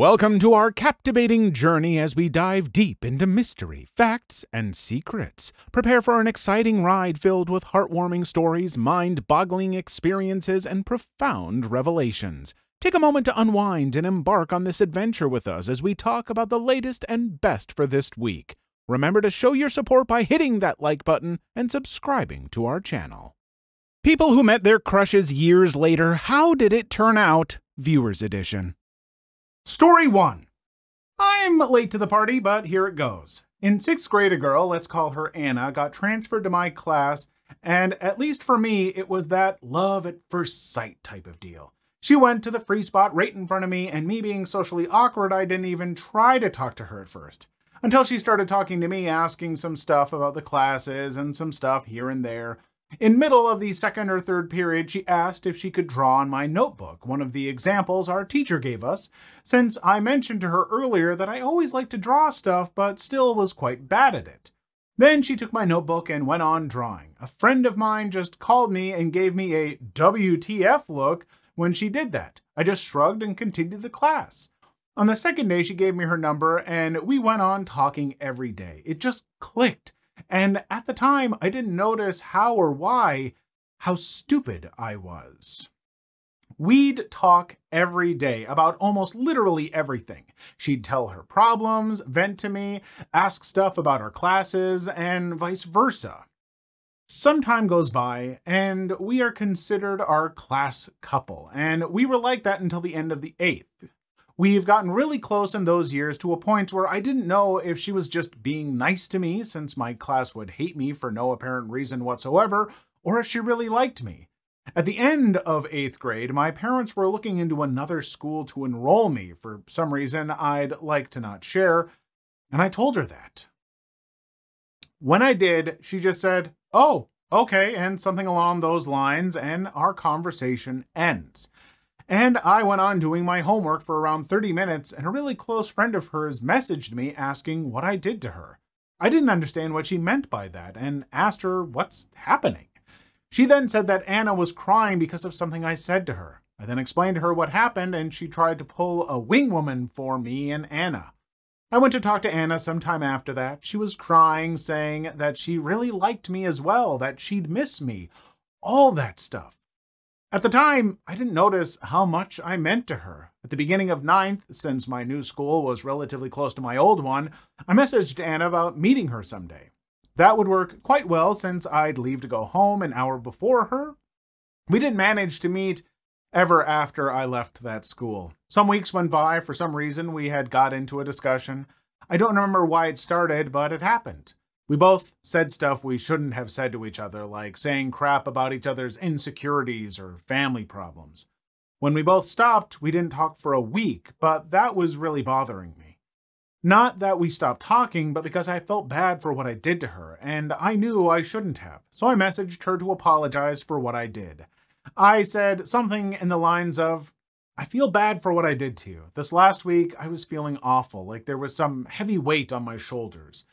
Welcome to our captivating journey as we dive deep into mystery, facts, and secrets. Prepare for an exciting ride filled with heartwarming stories, mind boggling experiences, and profound revelations. Take a moment to unwind and embark on this adventure with us as we talk about the latest and best for this week. Remember to show your support by hitting that like button and subscribing to our channel. People who met their crushes years later, how did it turn out? Viewers Edition. Story 1. I'm late to the party, but here it goes. In sixth grade, a girl, let's call her Anna, got transferred to my class, and at least for me, it was that love at first sight type of deal. She went to the free spot right in front of me, and me being socially awkward, I didn't even try to talk to her at first. Until she started talking to me, asking some stuff about the classes and some stuff here and there. In middle of the second or third period, she asked if she could draw on my notebook, one of the examples our teacher gave us, since I mentioned to her earlier that I always liked to draw stuff but still was quite bad at it. Then she took my notebook and went on drawing. A friend of mine just called me and gave me a WTF look when she did that. I just shrugged and continued the class. On the second day, she gave me her number and we went on talking every day. It just clicked. And at the time, I didn't notice how or why, how stupid I was. We'd talk every day about almost literally everything. She'd tell her problems, vent to me, ask stuff about our classes, and vice versa. Some time goes by, and we are considered our class couple, and we were like that until the end of the eighth. We've gotten really close in those years to a point where I didn't know if she was just being nice to me since my class would hate me for no apparent reason whatsoever, or if she really liked me. At the end of eighth grade, my parents were looking into another school to enroll me for some reason I'd like to not share, and I told her that. When I did, she just said, Oh, okay, and something along those lines, and our conversation ends. And I went on doing my homework for around 30 minutes, and a really close friend of hers messaged me asking what I did to her. I didn't understand what she meant by that and asked her what's happening. She then said that Anna was crying because of something I said to her. I then explained to her what happened, and she tried to pull a wing woman for me and Anna. I went to talk to Anna sometime after that. She was crying, saying that she really liked me as well, that she'd miss me, all that stuff. At the time, I didn't notice how much I meant to her. At the beginning of ninth, since my new school was relatively close to my old one, I messaged Anna about meeting her someday. That would work quite well since I'd leave to go home an hour before her. We didn't manage to meet ever after I left that school. Some weeks went by, for some reason we had got into a discussion. I don't remember why it started, but it happened. We both said stuff we shouldn't have said to each other, like saying crap about each other's insecurities or family problems. When we both stopped, we didn't talk for a week, but that was really bothering me. Not that we stopped talking, but because I felt bad for what I did to her, and I knew I shouldn't have, so I messaged her to apologize for what I did. I said something in the lines of, I feel bad for what I did to you. This last week, I was feeling awful, like there was some heavy weight on my shoulders.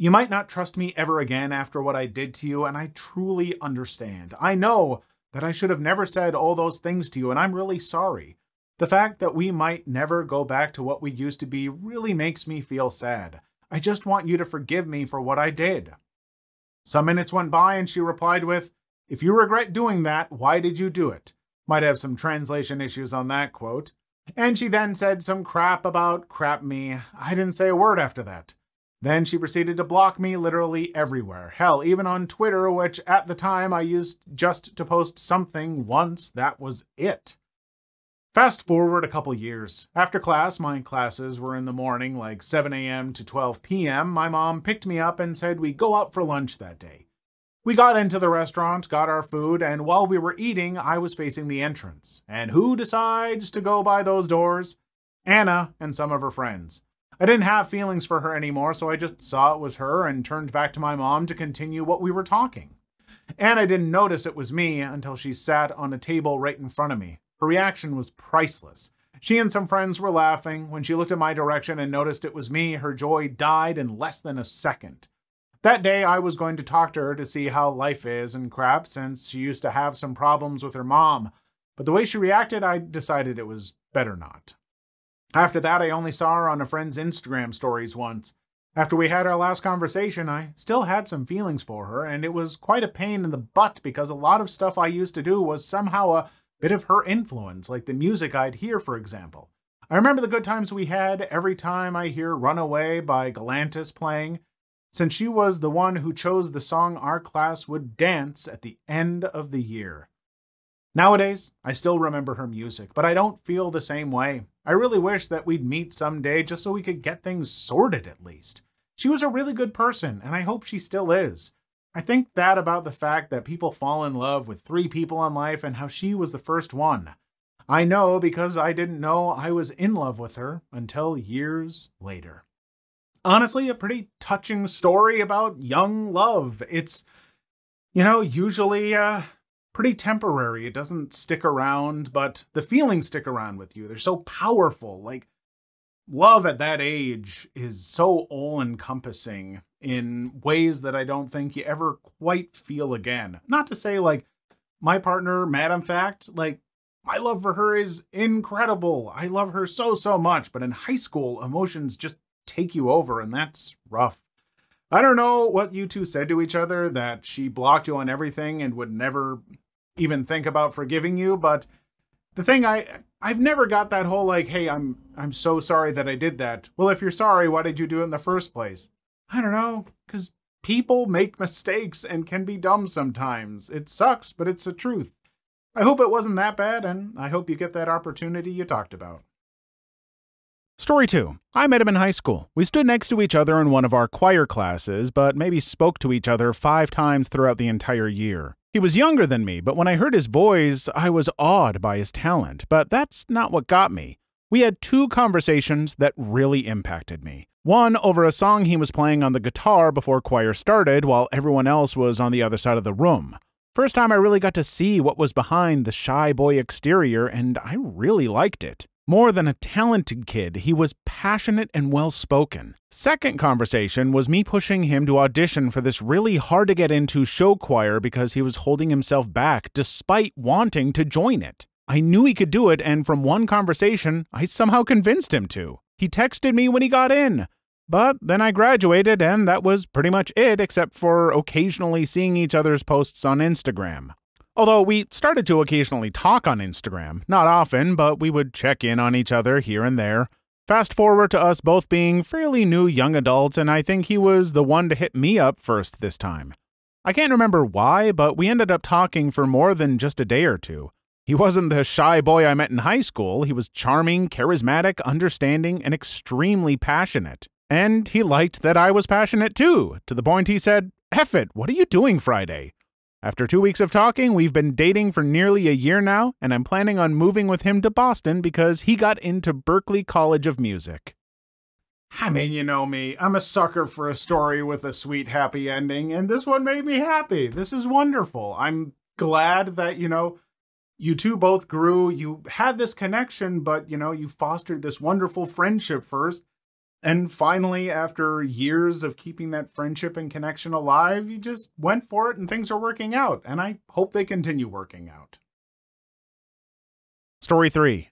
You might not trust me ever again after what I did to you, and I truly understand. I know that I should have never said all those things to you, and I'm really sorry. The fact that we might never go back to what we used to be really makes me feel sad. I just want you to forgive me for what I did. Some minutes went by, and she replied with, If you regret doing that, why did you do it? Might have some translation issues on that quote. And she then said some crap about crap me. I didn't say a word after that. Then she proceeded to block me literally everywhere. Hell, even on Twitter, which at the time I used just to post something once, that was it. Fast forward a couple years. After class, my classes were in the morning, like 7 a.m. to 12 p.m. My mom picked me up and said we go out for lunch that day. We got into the restaurant, got our food, and while we were eating, I was facing the entrance. And who decides to go by those doors? Anna and some of her friends. I didn't have feelings for her anymore, so I just saw it was her and turned back to my mom to continue what we were talking. And I didn't notice it was me until she sat on a table right in front of me. Her reaction was priceless. She and some friends were laughing. When she looked in my direction and noticed it was me, her joy died in less than a second. That day, I was going to talk to her to see how life is and crap, since she used to have some problems with her mom. But the way she reacted, I decided it was better not. After that, I only saw her on a friend's Instagram stories once. After we had our last conversation, I still had some feelings for her, and it was quite a pain in the butt because a lot of stuff I used to do was somehow a bit of her influence, like the music I'd hear, for example. I remember the good times we had every time I hear Runaway by Galantis playing, since she was the one who chose the song our class would dance at the end of the year. Nowadays, I still remember her music, but I don't feel the same way. I really wish that we'd meet someday just so we could get things sorted at least. She was a really good person, and I hope she still is. I think that about the fact that people fall in love with three people in life and how she was the first one. I know because I didn't know I was in love with her until years later. Honestly, a pretty touching story about young love. It's, you know, usually uh, pretty temporary. It doesn't stick around, but the feelings stick around with you. They're so powerful. Like, love at that age is so all encompassing in ways that I don't think you ever quite feel again. Not to say like my partner, Madam Fact, like my love for her is incredible. I love her so, so much. But in high school, emotions just take you over, and that's rough. I don't know what you two said to each other that she blocked you on everything and would never even think about forgiving you, but the thing I I've never got that whole like, hey, I'm I'm so sorry that I did that. Well, if you're sorry, why did you do it in the first place? I don't know, cuz people make mistakes and can be dumb sometimes. It sucks, but it's the truth. I hope it wasn't that bad, and I hope you get that opportunity you talked about. Story 2. I met him in high school. We stood next to each other in one of our choir classes, but maybe spoke to each other five times throughout the entire year. He was younger than me, but when I heard his voice, I was awed by his talent. But that's not what got me. We had two conversations that really impacted me. One over a song he was playing on the guitar before choir started, while everyone else was on the other side of the room. First time I really got to see what was behind the shy boy exterior, and I really liked it. More than a talented kid, he was passionate and well spoken. Second conversation was me pushing him to audition for this really hard to get into show choir because he was holding himself back despite wanting to join it. I knew he could do it, and from one conversation, I somehow convinced him to. He texted me when he got in. But then I graduated, and that was pretty much it, except for occasionally seeing each other's posts on Instagram. Although we started to occasionally talk on Instagram, not often, but we would check in on each other here and there. Fast forward to us both being fairly new young adults, and I think he was the one to hit me up first this time. I can't remember why, but we ended up talking for more than just a day or two. He wasn't the shy boy I met in high school. He was charming, charismatic, understanding, and extremely passionate. And he liked that I was passionate too, to the point he said, Eff it, what are you doing Friday? After two weeks of talking, we've been dating for nearly a year now, and I'm planning on moving with him to Boston because he got into Berklee College of Music. I mean, you know me, I'm a sucker for a story with a sweet, happy ending, and this one made me happy. This is wonderful. I'm glad that, you know, you two both grew. You had this connection, but, you know, you fostered this wonderful friendship first and finally, after years of keeping that friendship and connection alive, you just went for it and things are working out. And I hope they continue working out. Story 3.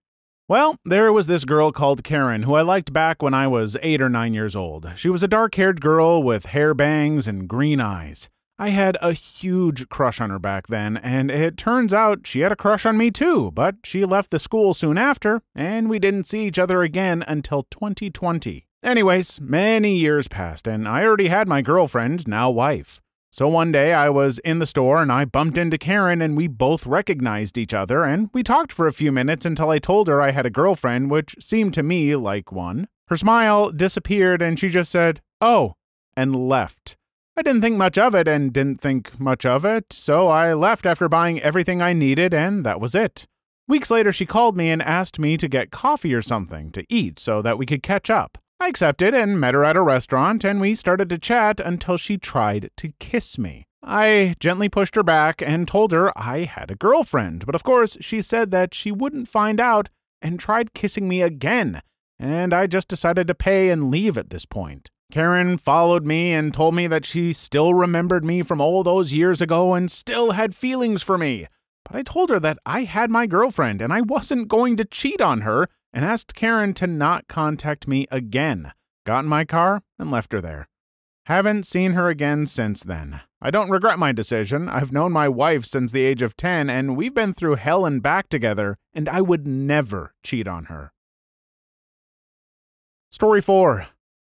Well, there was this girl called Karen who I liked back when I was eight or nine years old. She was a dark haired girl with hair bangs and green eyes. I had a huge crush on her back then, and it turns out she had a crush on me too, but she left the school soon after, and we didn't see each other again until 2020. Anyways, many years passed, and I already had my girlfriend, now wife. So one day I was in the store and I bumped into Karen and we both recognized each other and we talked for a few minutes until I told her I had a girlfriend, which seemed to me like one. Her smile disappeared and she just said, Oh, and left. I didn't think much of it and didn't think much of it, so I left after buying everything I needed and that was it. Weeks later, she called me and asked me to get coffee or something to eat so that we could catch up. I accepted and met her at a restaurant, and we started to chat until she tried to kiss me. I gently pushed her back and told her I had a girlfriend, but of course she said that she wouldn't find out and tried kissing me again, and I just decided to pay and leave at this point. Karen followed me and told me that she still remembered me from all those years ago and still had feelings for me. But I told her that I had my girlfriend and I wasn't going to cheat on her and asked Karen to not contact me again. Got in my car and left her there. Haven't seen her again since then. I don't regret my decision. I've known my wife since the age of 10, and we've been through hell and back together, and I would never cheat on her. Story 4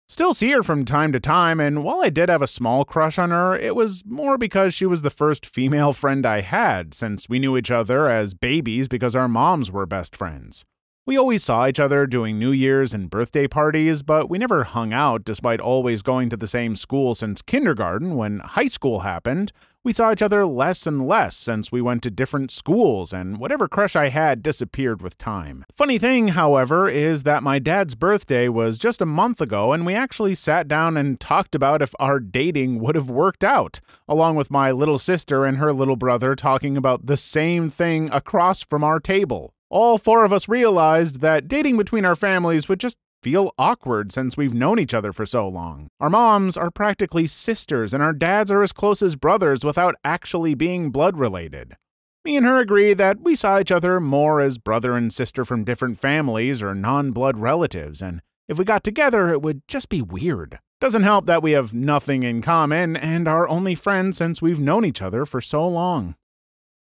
Still see her from time to time, and while I did have a small crush on her, it was more because she was the first female friend I had, since we knew each other as babies because our moms were best friends. We always saw each other doing New Year's and birthday parties, but we never hung out despite always going to the same school since kindergarten. When high school happened, we saw each other less and less since we went to different schools, and whatever crush I had disappeared with time. Funny thing, however, is that my dad's birthday was just a month ago, and we actually sat down and talked about if our dating would have worked out, along with my little sister and her little brother talking about the same thing across from our table all four of us realized that dating between our families would just feel awkward since we've known each other for so long. Our moms are practically sisters, and our dads are as close as brothers without actually being blood related. Me and her agree that we saw each other more as brother and sister from different families or non blood relatives, and if we got together, it would just be weird. Doesn't help that we have nothing in common and are only friends since we've known each other for so long.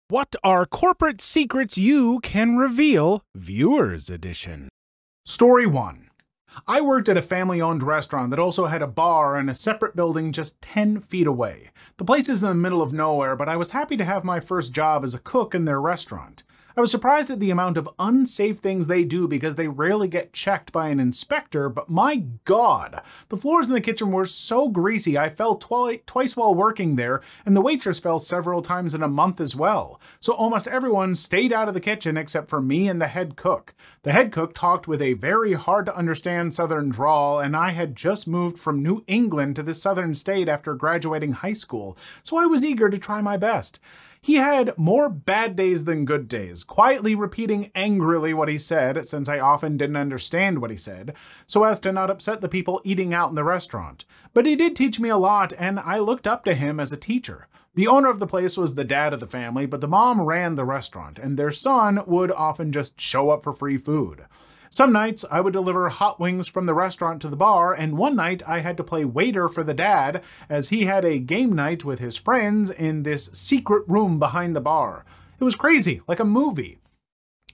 What are corporate secrets you can reveal? Viewers Edition. Story 1. I worked at a family owned restaurant that also had a bar in a separate building just 10 feet away. The place is in the middle of nowhere, but I was happy to have my first job as a cook in their restaurant. I was surprised at the amount of unsafe things they do because they rarely get checked by an inspector, but my god, the floors in the kitchen were so greasy I fell twi twice while working there, and the waitress fell several times in a month as well. So almost everyone stayed out of the kitchen except for me and the head cook. The head cook talked with a very hard to understand southern drawl, and I had just moved from New England to this southern state after graduating high school, so I was eager to try my best. He had more bad days than good days, quietly repeating angrily what he said, since I often didn't understand what he said, so as to not upset the people eating out in the restaurant. But he did teach me a lot, and I looked up to him as a teacher. The owner of the place was the dad of the family, but the mom ran the restaurant, and their son would often just show up for free food. Some nights I would deliver hot wings from the restaurant to the bar, and one night I had to play waiter for the dad as he had a game night with his friends in this secret room behind the bar. It was crazy, like a movie.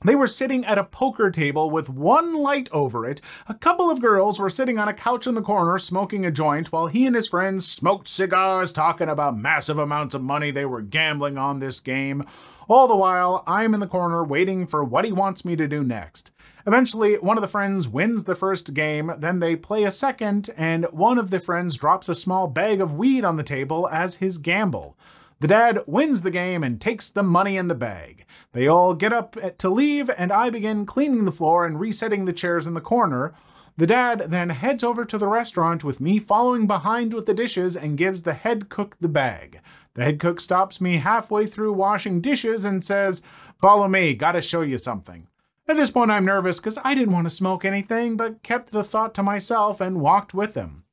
They were sitting at a poker table with one light over it. A couple of girls were sitting on a couch in the corner smoking a joint while he and his friends smoked cigars talking about massive amounts of money they were gambling on this game. All the while, I'm in the corner waiting for what he wants me to do next. Eventually, one of the friends wins the first game, then they play a second, and one of the friends drops a small bag of weed on the table as his gamble. The dad wins the game and takes the money in the bag. They all get up to leave, and I begin cleaning the floor and resetting the chairs in the corner. The dad then heads over to the restaurant with me following behind with the dishes and gives the head cook the bag. The head cook stops me halfway through washing dishes and says, Follow me, gotta show you something. At this point, I'm nervous because I didn't want to smoke anything, but kept the thought to myself and walked with him.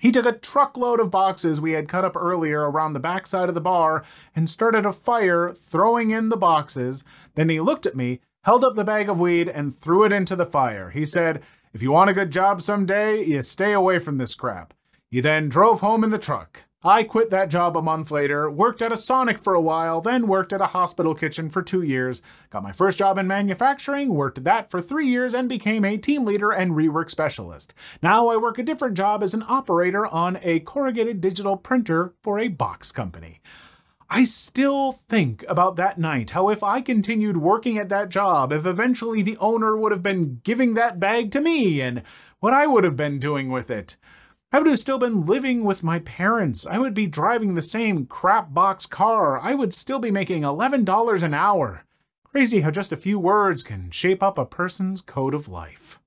He took a truckload of boxes we had cut up earlier around the backside of the bar and started a fire, throwing in the boxes. Then he looked at me, held up the bag of weed, and threw it into the fire. He said, If you want a good job someday, you stay away from this crap. He then drove home in the truck. I quit that job a month later, worked at a Sonic for a while, then worked at a hospital kitchen for two years, got my first job in manufacturing, worked at that for three years, and became a team leader and rework specialist. Now I work a different job as an operator on a corrugated digital printer for a box company. I still think about that night, how if I continued working at that job, if eventually the owner would have been giving that bag to me, and what I would have been doing with it. I would have still been living with my parents. I would be driving the same crap box car. I would still be making $11 an hour. Crazy how just a few words can shape up a person's code of life.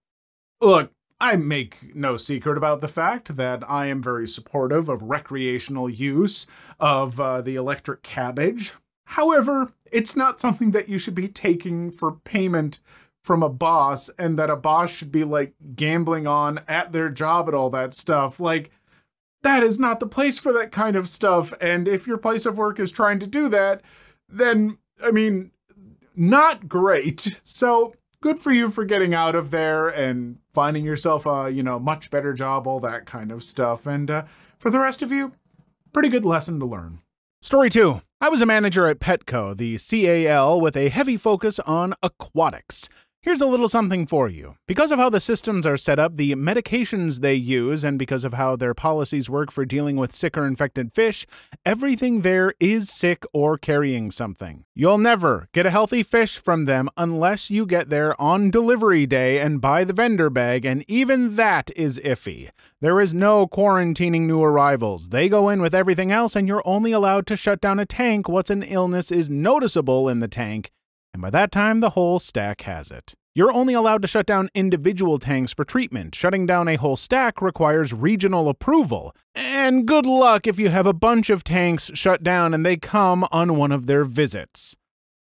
Look, I make no secret about the fact that I am very supportive of recreational use of uh, the electric cabbage. However, it's not something that you should be taking for payment from a boss and that a boss should be like gambling on at their job and all that stuff. Like, that is not the place for that kind of stuff. And if your place of work is trying to do that, then, I mean, not great. So good for you for getting out of there and finding yourself a, you know, much better job, all that kind of stuff. And uh, for the rest of you, pretty good lesson to learn. Story two. I was a manager at Petco, the CAL, with a heavy focus on aquatics. Here's a little something for you. Because of how the systems are set up, the medications they use, and because of how their policies work for dealing with sick or infected fish, everything there is sick or carrying something. You'll never get a healthy fish from them unless you get there on delivery day and buy the vendor bag, and even that is iffy. There is no quarantining new arrivals. They go in with everything else, and you're only allowed to shut down a tank once an illness is noticeable in the tank and by that time, the whole stack has it. You're only allowed to shut down individual tanks for treatment. Shutting down a whole stack requires regional approval. And good luck if you have a bunch of tanks shut down and they come on one of their visits.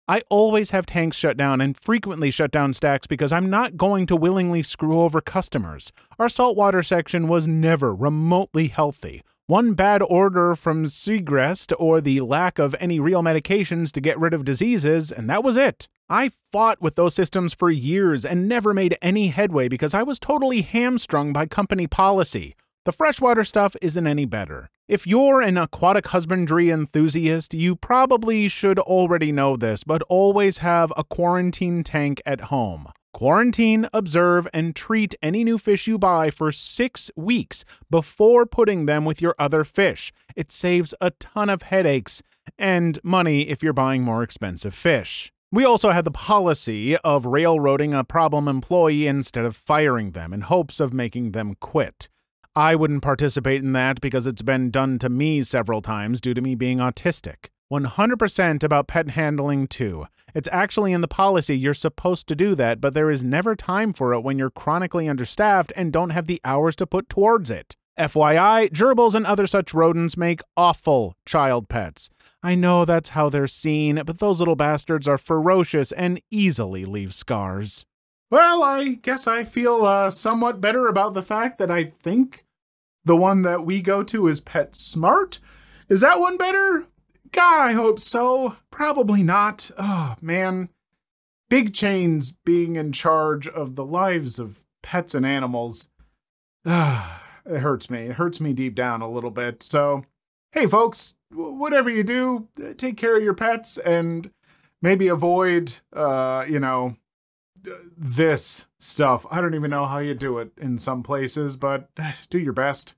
I always have tanks shut down and frequently shut down stacks because I'm not going to willingly screw over customers. Our saltwater section was never remotely healthy. One bad order from Segrest or the lack of any real medications to get rid of diseases, and that was it. I fought with those systems for years and never made any headway because I was totally hamstrung by company policy. The freshwater stuff isn't any better. If you're an aquatic husbandry enthusiast, you probably should already know this, but always have a quarantine tank at home. Quarantine, observe, and treat any new fish you buy for six weeks before putting them with your other fish. It saves a ton of headaches and money if you're buying more expensive fish. We also had the policy of railroading a problem employee instead of firing them in hopes of making them quit. I wouldn't participate in that because it's been done to me several times due to me being autistic. 100% about pet handling too. It's actually in the policy you're supposed to do that, but there is never time for it when you're chronically understaffed and don't have the hours to put towards it. FYI, gerbils and other such rodents make awful child pets. I know that's how they're seen, but those little bastards are ferocious and easily leave scars. Well, I guess I feel uh, somewhat better about the fact that I think the one that we go to is Pet Smart. Is that one better? God, I hope so. Probably not. Oh, man. Big chains being in charge of the lives of pets and animals. Ah, it hurts me. It hurts me deep down a little bit. So, hey, folks, whatever you do, take care of your pets and maybe avoid, uh, you know, this stuff. I don't even know how you do it in some places, but do your best.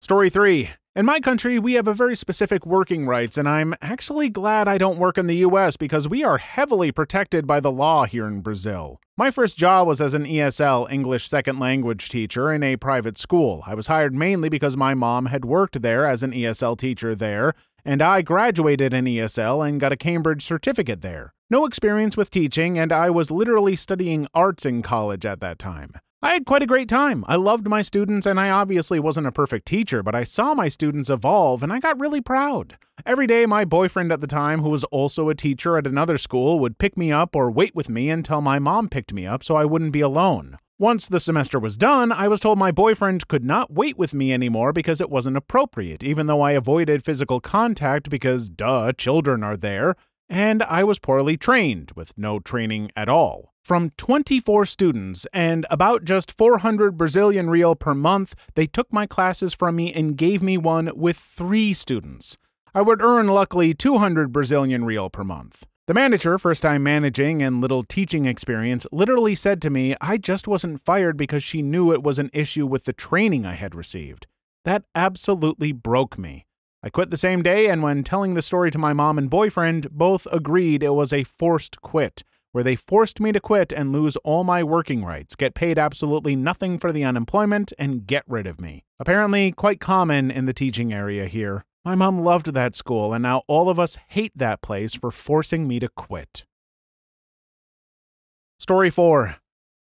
Story three in my country, we have a very specific working rights, and I'm actually glad I don't work in the US because we are heavily protected by the law here in Brazil. My first job was as an ESL English second language teacher in a private school. I was hired mainly because my mom had worked there as an ESL teacher there, and I graduated in ESL and got a Cambridge certificate there. No experience with teaching, and I was literally studying arts in college at that time. I had quite a great time. I loved my students, and I obviously wasn't a perfect teacher, but I saw my students evolve, and I got really proud. Every day, my boyfriend at the time, who was also a teacher at another school, would pick me up or wait with me until my mom picked me up so I wouldn't be alone. Once the semester was done, I was told my boyfriend could not wait with me anymore because it wasn't appropriate, even though I avoided physical contact because, duh, children are there, and I was poorly trained, with no training at all. From 24 students and about just 400 Brazilian real per month, they took my classes from me and gave me one with three students. I would earn luckily 200 Brazilian real per month. The manager, first time managing and little teaching experience, literally said to me I just wasn't fired because she knew it was an issue with the training I had received. That absolutely broke me. I quit the same day, and when telling the story to my mom and boyfriend, both agreed it was a forced quit where they forced me to quit and lose all my working rights, get paid absolutely nothing for the unemployment, and get rid of me. Apparently, quite common in the teaching area here. My mom loved that school, and now all of us hate that place for forcing me to quit. Story 4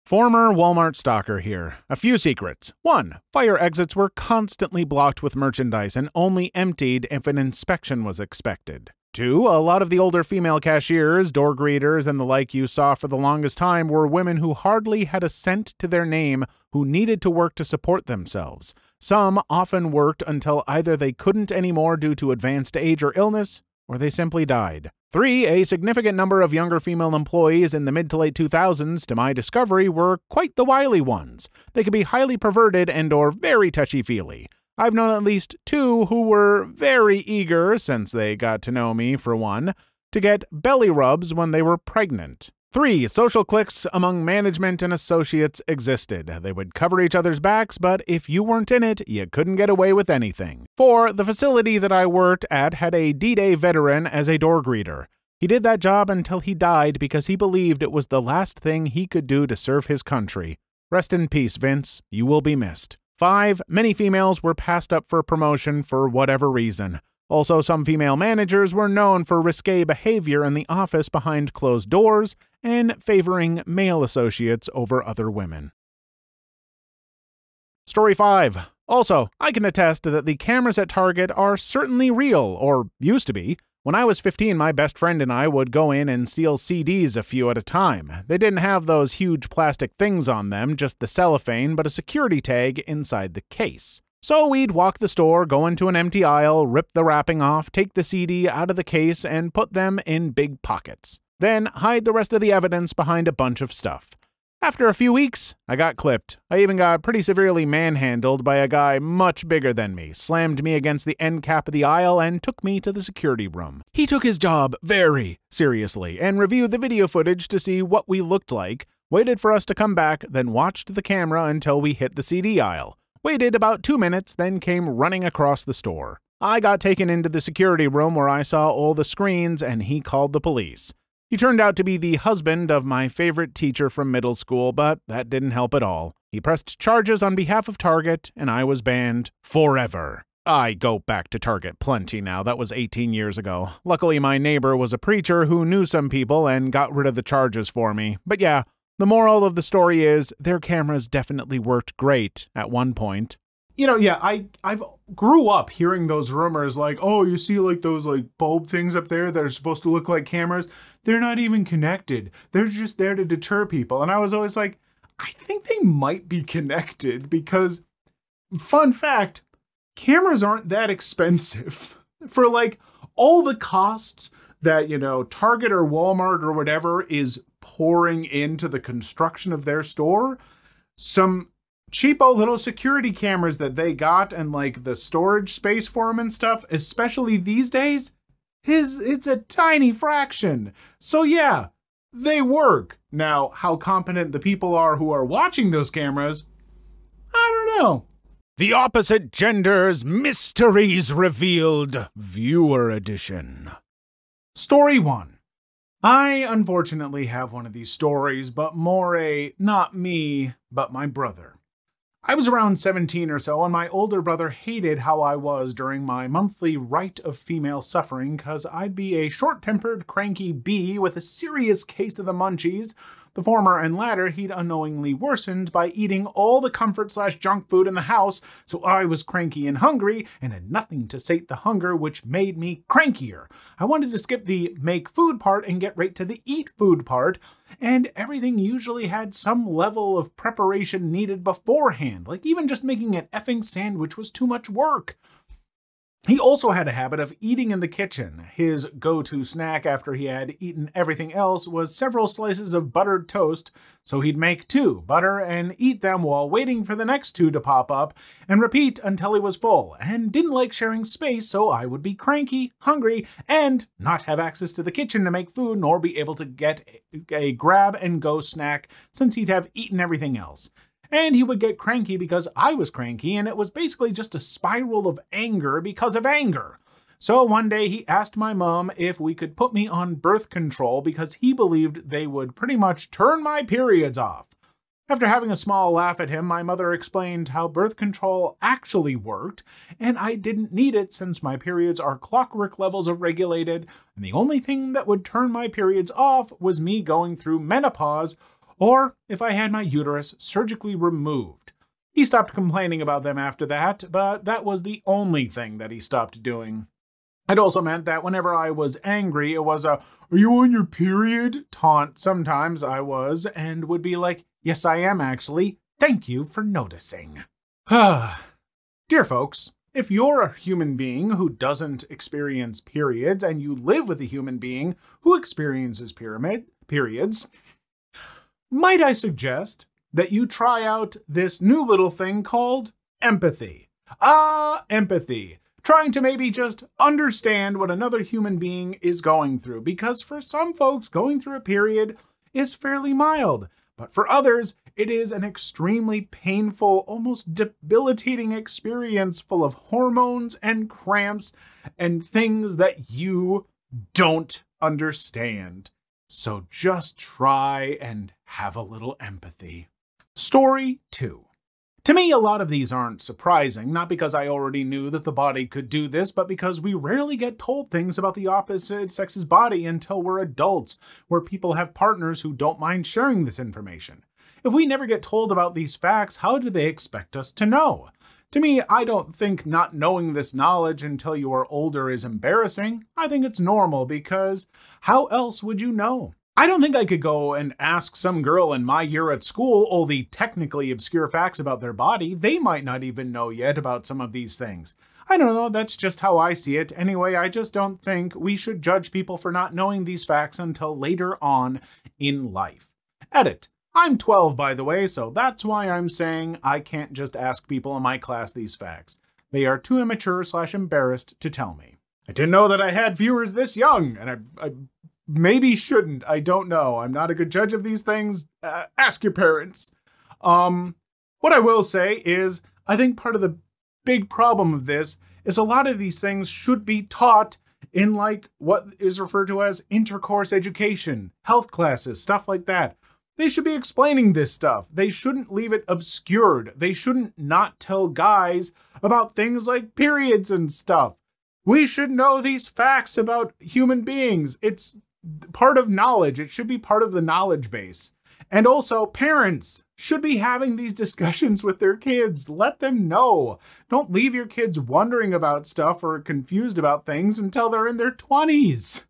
Former Walmart stalker here. A few secrets. 1. Fire exits were constantly blocked with merchandise and only emptied if an inspection was expected. Two, a lot of the older female cashiers, door greeters, and the like you saw for the longest time were women who hardly had a cent to their name who needed to work to support themselves. Some often worked until either they couldn't anymore due to advanced age or illness, or they simply died. 3. A significant number of younger female employees in the mid to late 2000s, to my discovery, were quite the wily ones. They could be highly perverted and or very touchy-feely. I've known at least two who were very eager, since they got to know me for one, to get belly rubs when they were pregnant. Three, social cliques among management and associates existed. They would cover each other's backs, but if you weren't in it, you couldn't get away with anything. Four, the facility that I worked at had a D Day veteran as a door greeter. He did that job until he died because he believed it was the last thing he could do to serve his country. Rest in peace, Vince. You will be missed. 5. Many females were passed up for promotion for whatever reason. Also, some female managers were known for risque behavior in the office behind closed doors and favoring male associates over other women. Story 5. Also, I can attest that the cameras at Target are certainly real, or used to be. When I was 15, my best friend and I would go in and steal CDs a few at a time. They didn't have those huge plastic things on them, just the cellophane, but a security tag inside the case. So we'd walk the store, go into an empty aisle, rip the wrapping off, take the CD out of the case, and put them in big pockets. Then hide the rest of the evidence behind a bunch of stuff. After a few weeks, I got clipped. I even got pretty severely manhandled by a guy much bigger than me, slammed me against the end cap of the aisle, and took me to the security room. He took his job very seriously and reviewed the video footage to see what we looked like, waited for us to come back, then watched the camera until we hit the CD aisle waited about two minutes, then came running across the store. I got taken into the security room where I saw all the screens, and he called the police. He turned out to be the husband of my favorite teacher from middle school, but that didn't help at all. He pressed charges on behalf of Target, and I was banned forever. I go back to Target plenty now. That was 18 years ago. Luckily, my neighbor was a preacher who knew some people and got rid of the charges for me. But yeah, the moral of the story is their cameras definitely worked great at one point. You know, yeah, I I've grew up hearing those rumors like, "Oh, you see like those like bulb things up there that are supposed to look like cameras? They're not even connected. They're just there to deter people." And I was always like, I think they might be connected because fun fact, cameras aren't that expensive. For like all the costs that, you know, Target or Walmart or whatever is pouring into the construction of their store. Some cheapo little security cameras that they got and like the storage space for them and stuff, especially these days, his it's a tiny fraction. So yeah, they work. Now, how competent the people are who are watching those cameras, I don't know. The opposite genders mysteries revealed viewer edition. Story 1 I unfortunately have one of these stories, but more a not me, but my brother. I was around 17 or so, and my older brother hated how I was during my monthly rite of female suffering, because I'd be a short tempered, cranky bee with a serious case of the munchies the former and latter he'd unknowingly worsened by eating all the comfort slash junk food in the house, so I was cranky and hungry and had nothing to sate the hunger, which made me crankier. I wanted to skip the make food part and get right to the eat food part, and everything usually had some level of preparation needed beforehand, like even just making an effing sandwich was too much work. He also had a habit of eating in the kitchen. His go-to snack after he had eaten everything else was several slices of buttered toast, so he'd make two, butter, and eat them while waiting for the next two to pop up, and repeat until he was full, and didn't like sharing space, so I would be cranky, hungry, and not have access to the kitchen to make food, nor be able to get a grab-and-go snack since he'd have eaten everything else and he would get cranky because I was cranky, and it was basically just a spiral of anger because of anger. So one day he asked my mom if we could put me on birth control because he believed they would pretty much turn my periods off. After having a small laugh at him, my mother explained how birth control actually worked, and I didn't need it since my periods are clockwork levels of regulated, and the only thing that would turn my periods off was me going through menopause or if I had my uterus surgically removed. He stopped complaining about them after that, but that was the only thing that he stopped doing. It also meant that whenever I was angry, it was a, Are you on your period? taunt. Sometimes I was, and would be like, Yes, I am actually. Thank you for noticing. Dear folks, if you're a human being who doesn't experience periods and you live with a human being who experiences pyramid periods, might I suggest that you try out this new little thing called empathy. Ah, empathy. Trying to maybe just understand what another human being is going through, because for some folks, going through a period is fairly mild, but for others, it is an extremely painful, almost debilitating experience full of hormones and cramps and things that you don't understand. So just try and have a little empathy. Story 2. To me, a lot of these aren't surprising, not because I already knew that the body could do this, but because we rarely get told things about the opposite sex's body until we're adults, where people have partners who don't mind sharing this information. If we never get told about these facts, how do they expect us to know? To me, I don't think not knowing this knowledge until you are older is embarrassing. I think it's normal because how else would you know? I don't think I could go and ask some girl in my year at school all the technically obscure facts about their body. They might not even know yet about some of these things. I don't know, that's just how I see it. Anyway, I just don't think we should judge people for not knowing these facts until later on in life. Edit. I'm 12, by the way, so that's why I'm saying I can't just ask people in my class these facts. They are too immature slash embarrassed to tell me. I didn't know that I had viewers this young, and I, I maybe shouldn't. I don't know. I'm not a good judge of these things. Uh, ask your parents. Um, what I will say is, I think part of the big problem of this is a lot of these things should be taught in like what is referred to as intercourse education, health classes, stuff like that. They should be explaining this stuff. They shouldn't leave it obscured. They shouldn't not tell guys about things like periods and stuff. We should know these facts about human beings. It's part of knowledge. It should be part of the knowledge base. And also, parents should be having these discussions with their kids. Let them know. Don't leave your kids wondering about stuff or confused about things until they're in their 20s.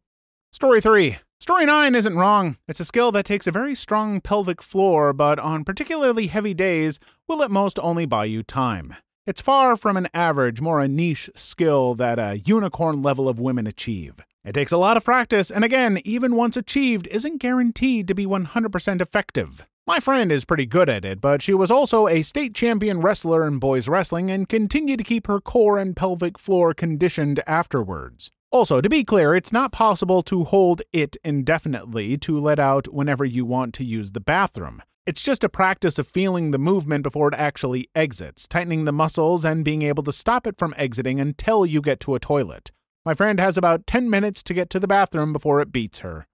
Story 3. Story 9 isn't wrong. It's a skill that takes a very strong pelvic floor, but on particularly heavy days will at most only buy you time. It's far from an average, more a niche skill that a unicorn level of women achieve. It takes a lot of practice, and again, even once achieved, isn't guaranteed to be 100% effective. My friend is pretty good at it, but she was also a state champion wrestler in boys wrestling and continued to keep her core and pelvic floor conditioned afterwards. Also, to be clear, it's not possible to hold it indefinitely to let out whenever you want to use the bathroom. It's just a practice of feeling the movement before it actually exits, tightening the muscles and being able to stop it from exiting until you get to a toilet. My friend has about 10 minutes to get to the bathroom before it beats her.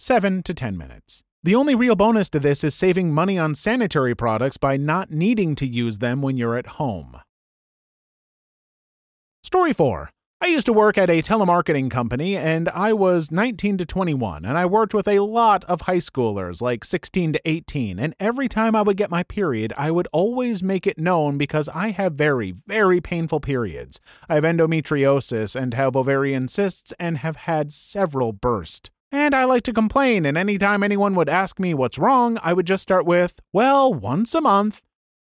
7 to 10 minutes. The only real bonus to this is saving money on sanitary products by not needing to use them when you're at home. Story 4. I used to work at a telemarketing company and I was 19 to 21 and I worked with a lot of high schoolers like 16 to 18 and every time I would get my period I would always make it known because I have very very painful periods. I have endometriosis and have ovarian cysts and have had several burst. And I like to complain and anytime anyone would ask me what's wrong I would just start with, well, once a month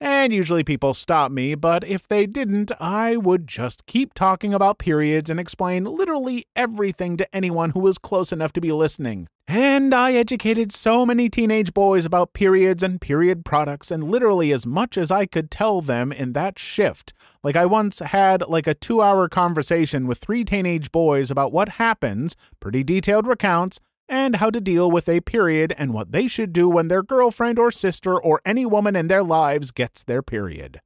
and usually people stop me, but if they didn't, I would just keep talking about periods and explain literally everything to anyone who was close enough to be listening. And I educated so many teenage boys about periods and period products and literally as much as I could tell them in that shift. Like I once had like a 2-hour conversation with three teenage boys about what happens, pretty detailed recounts, and how to deal with a period and what they should do when their girlfriend or sister or any woman in their lives gets their period.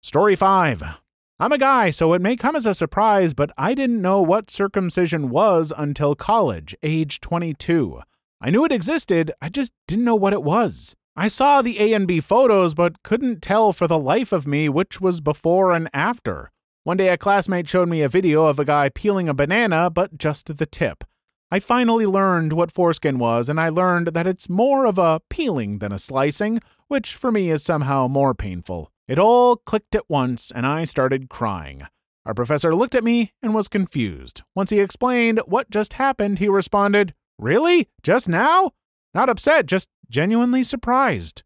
Story 5. I'm a guy, so it may come as a surprise, but I didn't know what circumcision was until college, age 22. I knew it existed, I just didn't know what it was. I saw the A and B photos, but couldn't tell for the life of me which was before and after. One day, a classmate showed me a video of a guy peeling a banana, but just the tip. I finally learned what foreskin was, and I learned that it's more of a peeling than a slicing, which for me is somehow more painful. It all clicked at once, and I started crying. Our professor looked at me and was confused. Once he explained what just happened, he responded, Really? Just now? Not upset, just genuinely surprised.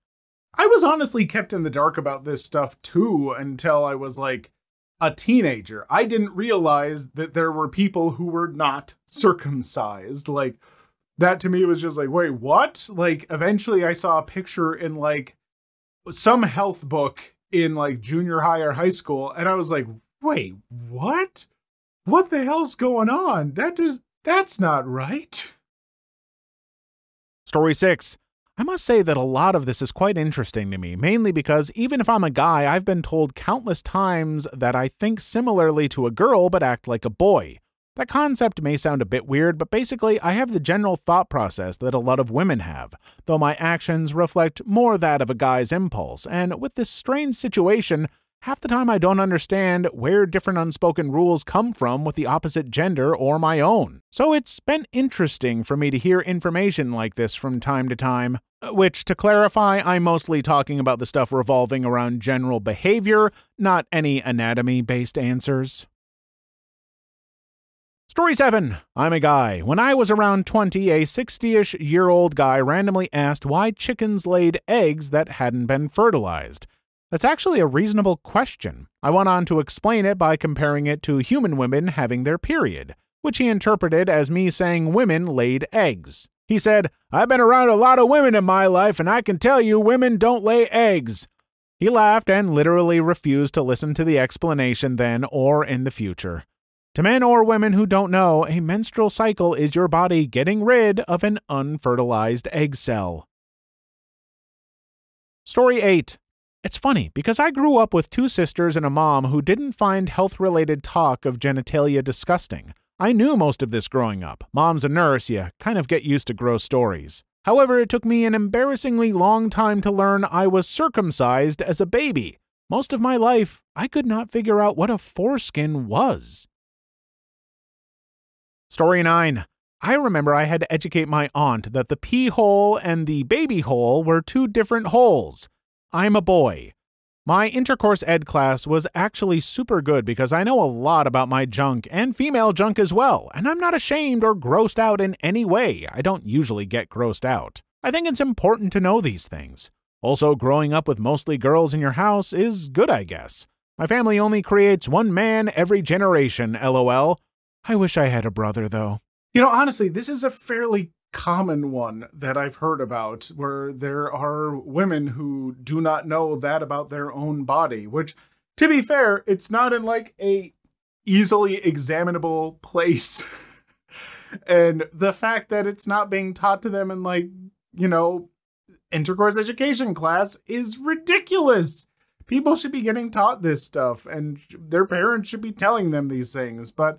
I was honestly kept in the dark about this stuff too until I was like a teenager. I didn't realize that there were people who were not circumcised. Like, that to me was just like, wait, what? Like, eventually I saw a picture in like some health book in like junior high or high school, and I was like, wait, what? What the hell's going on? That just, that's not right. Story 6. I must say that a lot of this is quite interesting to me, mainly because even if I'm a guy, I've been told countless times that I think similarly to a girl but act like a boy. That concept may sound a bit weird, but basically, I have the general thought process that a lot of women have, though my actions reflect more that of a guy's impulse, and with this strange situation, half the time I don't understand where different unspoken rules come from with the opposite gender or my own. So it's been interesting for me to hear information like this from time to time. Which, to clarify, I'm mostly talking about the stuff revolving around general behavior, not any anatomy based answers. Story 7. I'm a guy. When I was around 20, a 60 ish year old guy randomly asked why chickens laid eggs that hadn't been fertilized. That's actually a reasonable question. I went on to explain it by comparing it to human women having their period, which he interpreted as me saying women laid eggs. He said, I've been around a lot of women in my life, and I can tell you women don't lay eggs. He laughed and literally refused to listen to the explanation then or in the future. To men or women who don't know, a menstrual cycle is your body getting rid of an unfertilized egg cell. Story 8 it's funny because I grew up with two sisters and a mom who didn't find health related talk of genitalia disgusting. I knew most of this growing up. Mom's a nurse, you kind of get used to gross stories. However, it took me an embarrassingly long time to learn I was circumcised as a baby. Most of my life, I could not figure out what a foreskin was. Story 9. I remember I had to educate my aunt that the pee hole and the baby hole were two different holes. I'm a boy. My intercourse ed class was actually super good because I know a lot about my junk and female junk as well, and I'm not ashamed or grossed out in any way. I don't usually get grossed out. I think it's important to know these things. Also, growing up with mostly girls in your house is good, I guess. My family only creates one man every generation, lol. I wish I had a brother, though. You know, honestly, this is a fairly common one that I've heard about where there are women who do not know that about their own body, which to be fair, it's not in like a easily examinable place. and the fact that it's not being taught to them in like, you know, intercourse education class is ridiculous. People should be getting taught this stuff and their parents should be telling them these things. But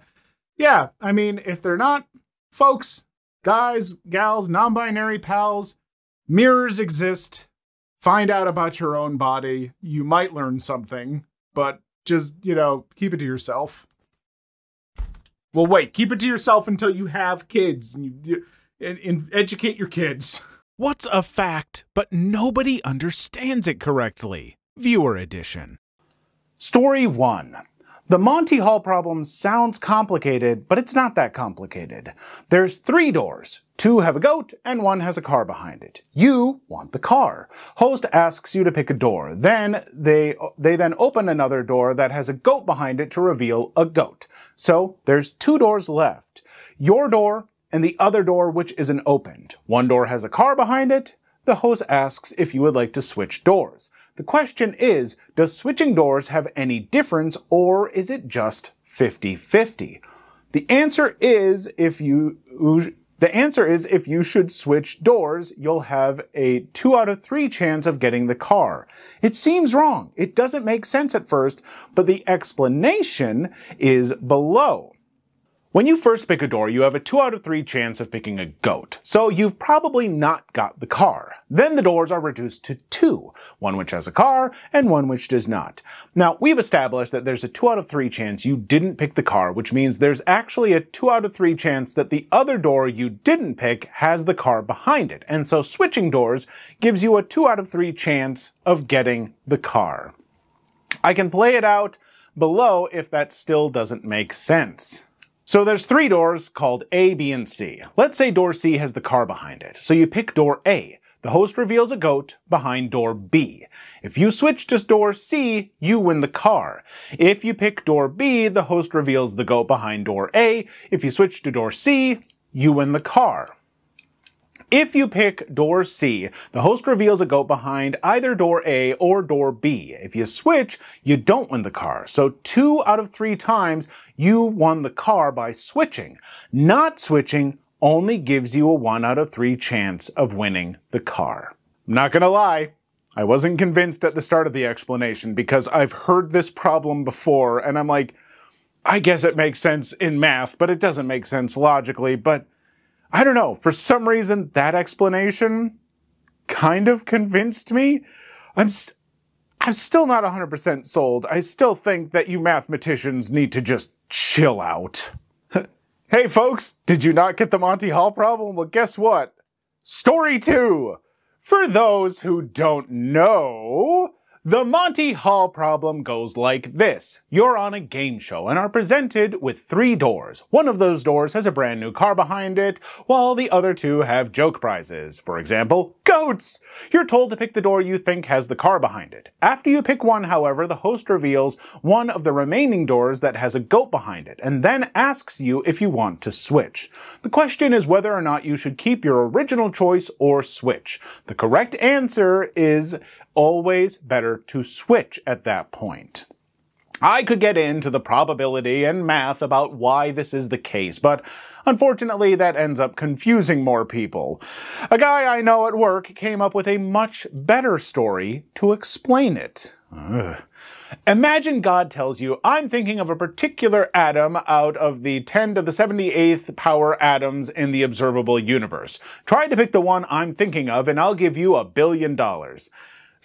yeah, I mean, if they're not, folks, guys, gals, non binary pals, mirrors exist. Find out about your own body. You might learn something, but just, you know, keep it to yourself. Well, wait, keep it to yourself until you have kids and, you, and, and educate your kids. What's a fact, but nobody understands it correctly? Viewer edition. Story 1 the Monty Hall problem sounds complicated, but it's not that complicated. There's three doors. Two have a goat, and one has a car behind it. You want the car. Host asks you to pick a door. Then they, they then open another door that has a goat behind it to reveal a goat. So there's two doors left. Your door and the other door which isn't opened. One door has a car behind it, the host asks if you would like to switch doors. The question is, does switching doors have any difference or is it just 50-50? The answer is if you the answer is if you should switch doors, you'll have a 2 out of 3 chance of getting the car. It seems wrong. It doesn't make sense at first, but the explanation is below. When you first pick a door, you have a 2 out of 3 chance of picking a goat, so you've probably not got the car. Then the doors are reduced to two, one which has a car and one which does not. Now, we've established that there's a 2 out of 3 chance you didn't pick the car, which means there's actually a 2 out of 3 chance that the other door you didn't pick has the car behind it, and so switching doors gives you a 2 out of 3 chance of getting the car. I can play it out below if that still doesn't make sense. So there's three doors called A, B, and C. Let's say door C has the car behind it, so you pick door A. the host reveals a goat behind door B. If you switch to door C, you win the car. If you pick door B, the host reveals the goat behind door A. If you switch to door C, you win the car. If you pick door C, the host reveals a goat behind either door A or door B. If you switch, you don't win the car. So two out of three times you won the car by switching. Not switching only gives you a one out of three chance of winning the car. I'm not gonna lie, I wasn't convinced at the start of the explanation because I've heard this problem before and I'm like, I guess it makes sense in math, but it doesn't make sense logically. But I don't know, for some reason, that explanation kind of convinced me. I'm, st I'm still not 100% sold. I still think that you mathematicians need to just chill out. hey folks, did you not get the Monty Hall problem? Well, guess what? Story two. For those who don't know, the Monty Hall problem goes like this. You're on a game show and are presented with three doors. One of those doors has a brand new car behind it, while the other two have joke prizes. For example, goats! You're told to pick the door you think has the car behind it. After you pick one, however, the host reveals one of the remaining doors that has a goat behind it, and then asks you if you want to switch. The question is whether or not you should keep your original choice or switch. The correct answer is always better to switch at that point. I could get into the probability and math about why this is the case, but unfortunately that ends up confusing more people. A guy I know at work came up with a much better story to explain it. Ugh. Imagine God tells you, I'm thinking of a particular atom out of the 10 to the 78th power atoms in the observable universe. Try to pick the one I'm thinking of and I'll give you a billion dollars.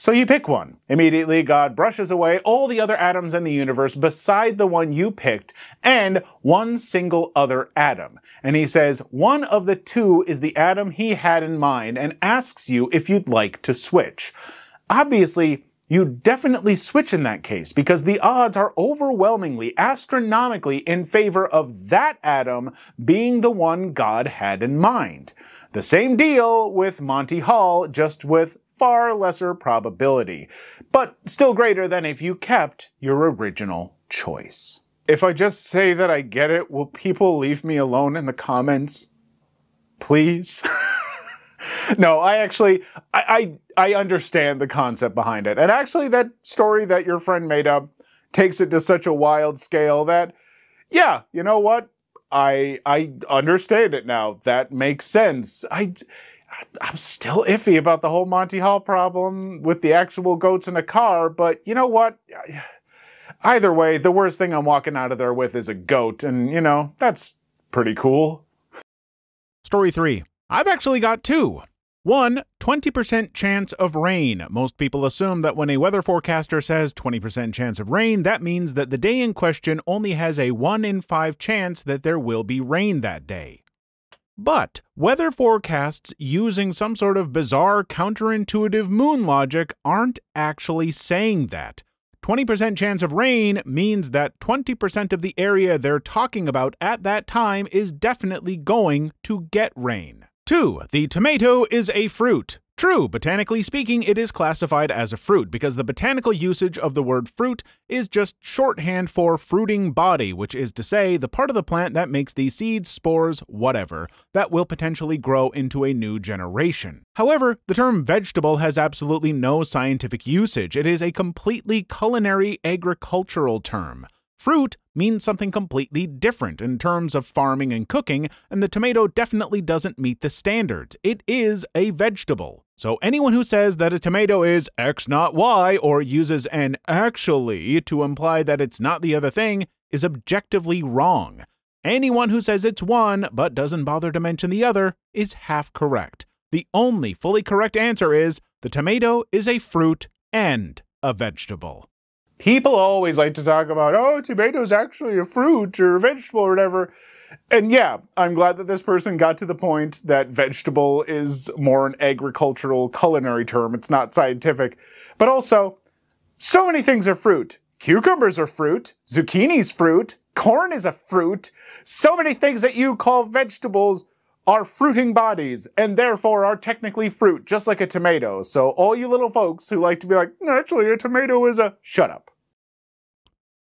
So you pick one. Immediately, God brushes away all the other atoms in the universe beside the one you picked and one single other atom. And he says one of the two is the atom he had in mind and asks you if you'd like to switch. Obviously, you definitely switch in that case because the odds are overwhelmingly, astronomically in favor of that atom being the one God had in mind. The same deal with Monty Hall, just with far lesser probability, but still greater than if you kept your original choice. If I just say that I get it, will people leave me alone in the comments? Please? no, I actually, I, I, I understand the concept behind it. And actually that story that your friend made up takes it to such a wild scale that, yeah, you know what? I, I understand it now. That makes sense. I, I'm still iffy about the whole Monty Hall problem with the actual goats in a car, but you know what? Either way, the worst thing I'm walking out of there with is a goat, and you know, that's pretty cool. Story 3. I've actually got two. One, 20% chance of rain. Most people assume that when a weather forecaster says 20% chance of rain, that means that the day in question only has a 1 in 5 chance that there will be rain that day. But weather forecasts using some sort of bizarre counterintuitive moon logic aren't actually saying that. 20% chance of rain means that 20% of the area they're talking about at that time is definitely going to get rain. 2. The tomato is a fruit. True, botanically speaking, it is classified as a fruit because the botanical usage of the word fruit is just shorthand for fruiting body, which is to say, the part of the plant that makes the seeds, spores, whatever, that will potentially grow into a new generation. However, the term vegetable has absolutely no scientific usage. It is a completely culinary agricultural term. Fruit means something completely different in terms of farming and cooking, and the tomato definitely doesn't meet the standards. It is a vegetable. So anyone who says that a tomato is X not Y or uses an actually to imply that it's not the other thing is objectively wrong. Anyone who says it's one but doesn't bother to mention the other is half correct. The only fully correct answer is the tomato is a fruit and a vegetable. People always like to talk about, oh, tomato's actually a fruit or a vegetable or whatever. And yeah, I'm glad that this person got to the point that vegetable is more an agricultural culinary term. It's not scientific. But also, so many things are fruit. Cucumbers are fruit. Zucchini's fruit. Corn is a fruit. So many things that you call vegetables are fruiting bodies and therefore are technically fruit, just like a tomato. So all you little folks who like to be like, actually, a tomato is a. Shut up.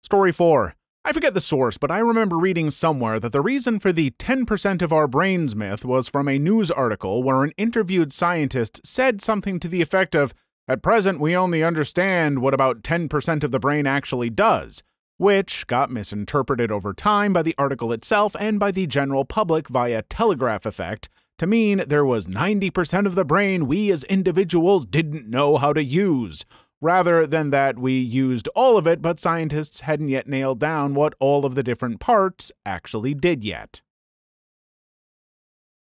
Story 4. I forget the source, but I remember reading somewhere that the reason for the 10% of our brains myth was from a news article where an interviewed scientist said something to the effect of, At present, we only understand what about 10% of the brain actually does, which got misinterpreted over time by the article itself and by the general public via telegraph effect to mean there was 90% of the brain we as individuals didn't know how to use rather than that we used all of it, but scientists hadn't yet nailed down what all of the different parts actually did yet.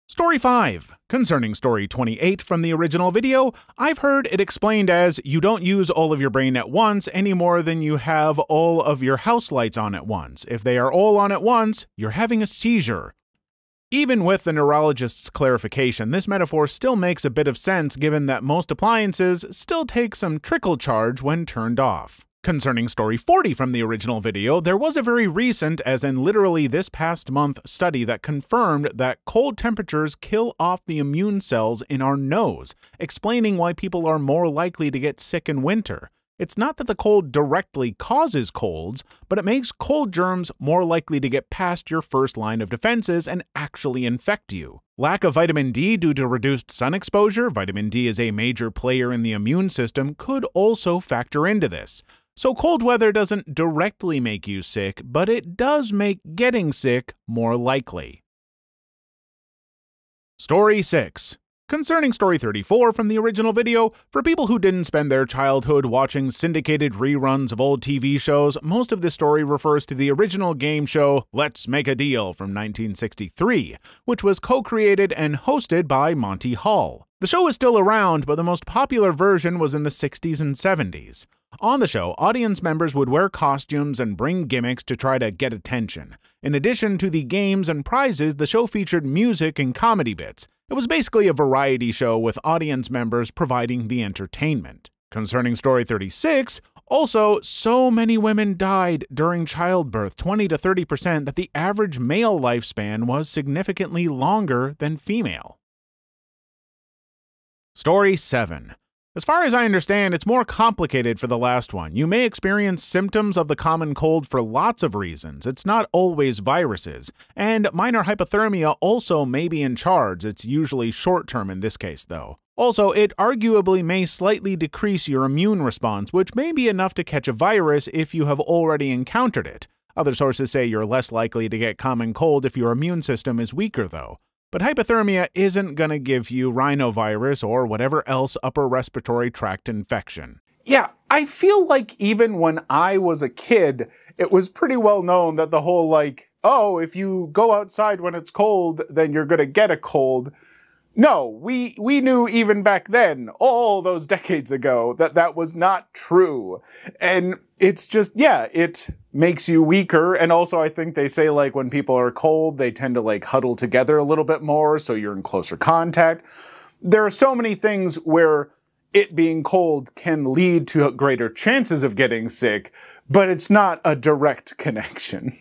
Story 5. Concerning Story 28 from the original video, I've heard it explained as you don't use all of your brain at once any more than you have all of your house lights on at once. If they are all on at once, you're having a seizure. Even with the neurologist's clarification, this metaphor still makes a bit of sense given that most appliances still take some trickle charge when turned off. Concerning Story 40 from the original video, there was a very recent, as in literally this past month, study that confirmed that cold temperatures kill off the immune cells in our nose, explaining why people are more likely to get sick in winter. It's not that the cold directly causes colds, but it makes cold germs more likely to get past your first line of defenses and actually infect you. Lack of vitamin D due to reduced sun exposure, vitamin D is a major player in the immune system, could also factor into this. So, cold weather doesn't directly make you sick, but it does make getting sick more likely. Story 6 Concerning Story 34 from the original video, for people who didn't spend their childhood watching syndicated reruns of old TV shows, most of this story refers to the original game show Let's Make a Deal from 1963, which was co created and hosted by Monty Hall. The show is still around, but the most popular version was in the 60s and 70s. On the show, audience members would wear costumes and bring gimmicks to try to get attention. In addition to the games and prizes, the show featured music and comedy bits. It was basically a variety show with audience members providing the entertainment. Concerning Story 36, also, so many women died during childbirth, 20 to 30%, that the average male lifespan was significantly longer than female. Story 7 as far as I understand, it's more complicated for the last one. You may experience symptoms of the common cold for lots of reasons. It's not always viruses. And minor hypothermia also may be in charge. It's usually short term in this case, though. Also, it arguably may slightly decrease your immune response, which may be enough to catch a virus if you have already encountered it. Other sources say you're less likely to get common cold if your immune system is weaker, though. But hypothermia isn't going to give you rhinovirus or whatever else upper respiratory tract infection. Yeah, I feel like even when I was a kid, it was pretty well known that the whole like, oh, if you go outside when it's cold, then you're going to get a cold no, we, we knew even back then, all those decades ago, that that was not true. And it's just, yeah, it makes you weaker. And also, I think they say like when people are cold, they tend to like huddle together a little bit more, so you're in closer contact. There are so many things where it being cold can lead to greater chances of getting sick, but it's not a direct connection.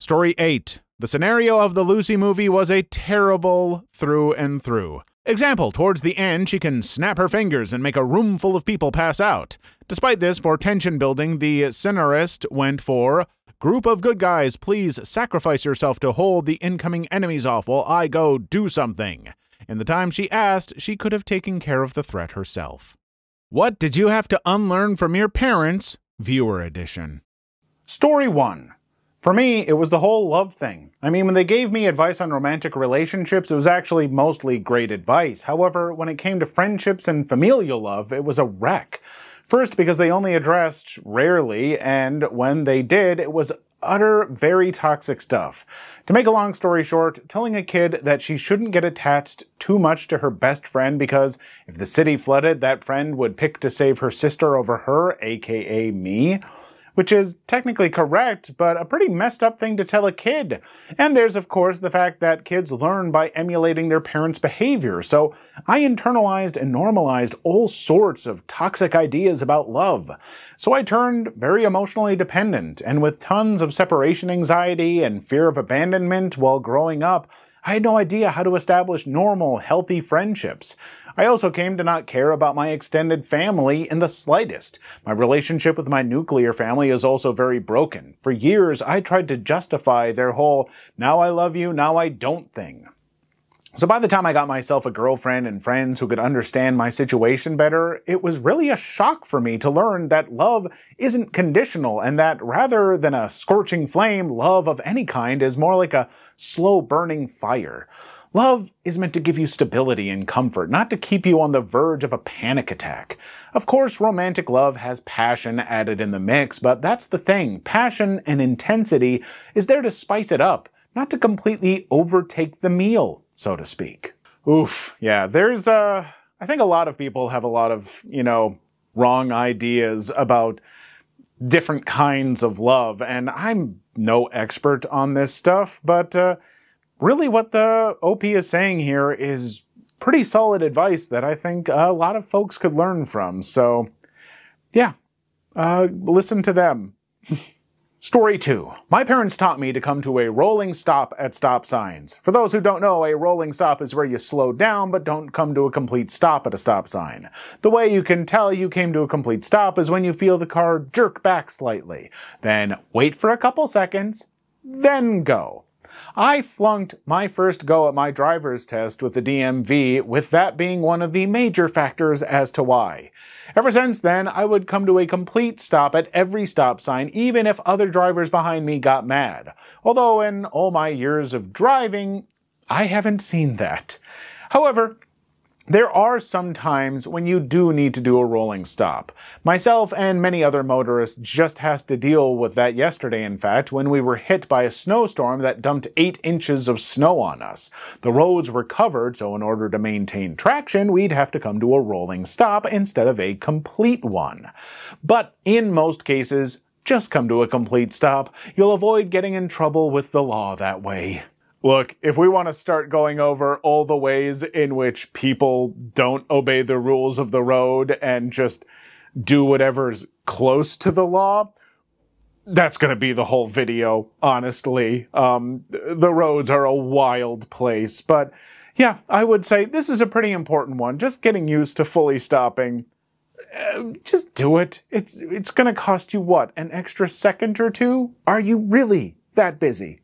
Story 8 the scenario of the Lucy movie was a terrible through and through. Example, towards the end, she can snap her fingers and make a room full of people pass out. Despite this, for tension building, the scenarist went for Group of good guys, please sacrifice yourself to hold the incoming enemies off while I go do something. In the time she asked, she could have taken care of the threat herself. What did you have to unlearn from your parents? Viewer edition. Story 1 for me, it was the whole love thing. I mean, when they gave me advice on romantic relationships, it was actually mostly great advice. However, when it came to friendships and familial love, it was a wreck. First, because they only addressed rarely, and when they did, it was utter, very toxic stuff. To make a long story short, telling a kid that she shouldn't get attached too much to her best friend because if the city flooded, that friend would pick to save her sister over her, aka me, which is technically correct, but a pretty messed up thing to tell a kid. And there's, of course, the fact that kids learn by emulating their parents' behavior. So I internalized and normalized all sorts of toxic ideas about love. So I turned very emotionally dependent, and with tons of separation anxiety and fear of abandonment while growing up, I had no idea how to establish normal, healthy friendships. I also came to not care about my extended family in the slightest. My relationship with my nuclear family is also very broken. For years, I tried to justify their whole now I love you, now I don't thing. So by the time I got myself a girlfriend and friends who could understand my situation better, it was really a shock for me to learn that love isn't conditional and that rather than a scorching flame, love of any kind is more like a slow burning fire. Love is meant to give you stability and comfort, not to keep you on the verge of a panic attack. Of course, romantic love has passion added in the mix, but that's the thing. Passion and intensity is there to spice it up, not to completely overtake the meal, so to speak. Oof, yeah, there's, uh, I think a lot of people have a lot of, you know, wrong ideas about different kinds of love, and I'm no expert on this stuff, but, uh, really what the OP is saying here is pretty solid advice that I think a lot of folks could learn from. So, yeah, uh, listen to them. Story 2. My parents taught me to come to a rolling stop at stop signs. For those who don't know, a rolling stop is where you slow down but don't come to a complete stop at a stop sign. The way you can tell you came to a complete stop is when you feel the car jerk back slightly. Then wait for a couple seconds, then go. I flunked my first go at my driver's test with the DMV, with that being one of the major factors as to why. Ever since then, I would come to a complete stop at every stop sign, even if other drivers behind me got mad. Although in all my years of driving, I haven't seen that. However, there are some times when you do need to do a rolling stop. Myself and many other motorists just has to deal with that yesterday, in fact, when we were hit by a snowstorm that dumped 8 inches of snow on us. The roads were covered, so in order to maintain traction, we'd have to come to a rolling stop instead of a complete one. But in most cases, just come to a complete stop. You'll avoid getting in trouble with the law that way. Look, if we want to start going over all the ways in which people don't obey the rules of the road and just do whatever's close to the law, that's going to be the whole video, honestly. Um, the roads are a wild place, but yeah, I would say this is a pretty important one. Just getting used to fully stopping. Uh, just do it. It's it's going to cost you what? An extra second or two? Are you really that busy?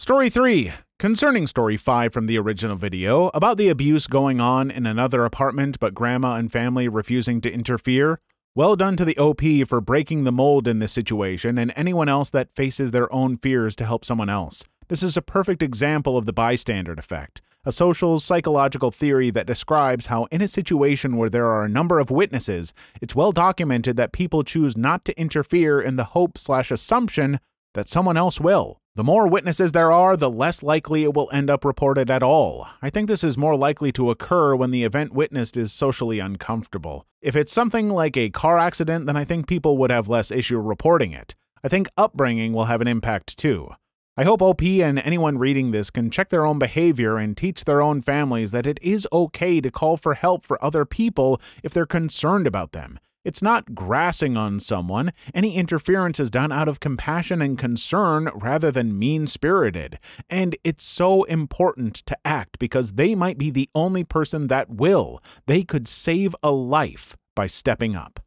Story 3. Concerning story 5 from the original video, about the abuse going on in another apartment but grandma and family refusing to interfere, well done to the OP for breaking the mold in this situation and anyone else that faces their own fears to help someone else. This is a perfect example of the bystander effect, a social psychological theory that describes how in a situation where there are a number of witnesses, it's well documented that people choose not to interfere in the hope slash assumption that someone else will. The more witnesses there are, the less likely it will end up reported at all. I think this is more likely to occur when the event witnessed is socially uncomfortable. If it's something like a car accident, then I think people would have less issue reporting it. I think upbringing will have an impact too. I hope OP and anyone reading this can check their own behavior and teach their own families that it is okay to call for help for other people if they're concerned about them. It's not grassing on someone. Any interference is done out of compassion and concern rather than mean spirited. And it's so important to act because they might be the only person that will. They could save a life by stepping up.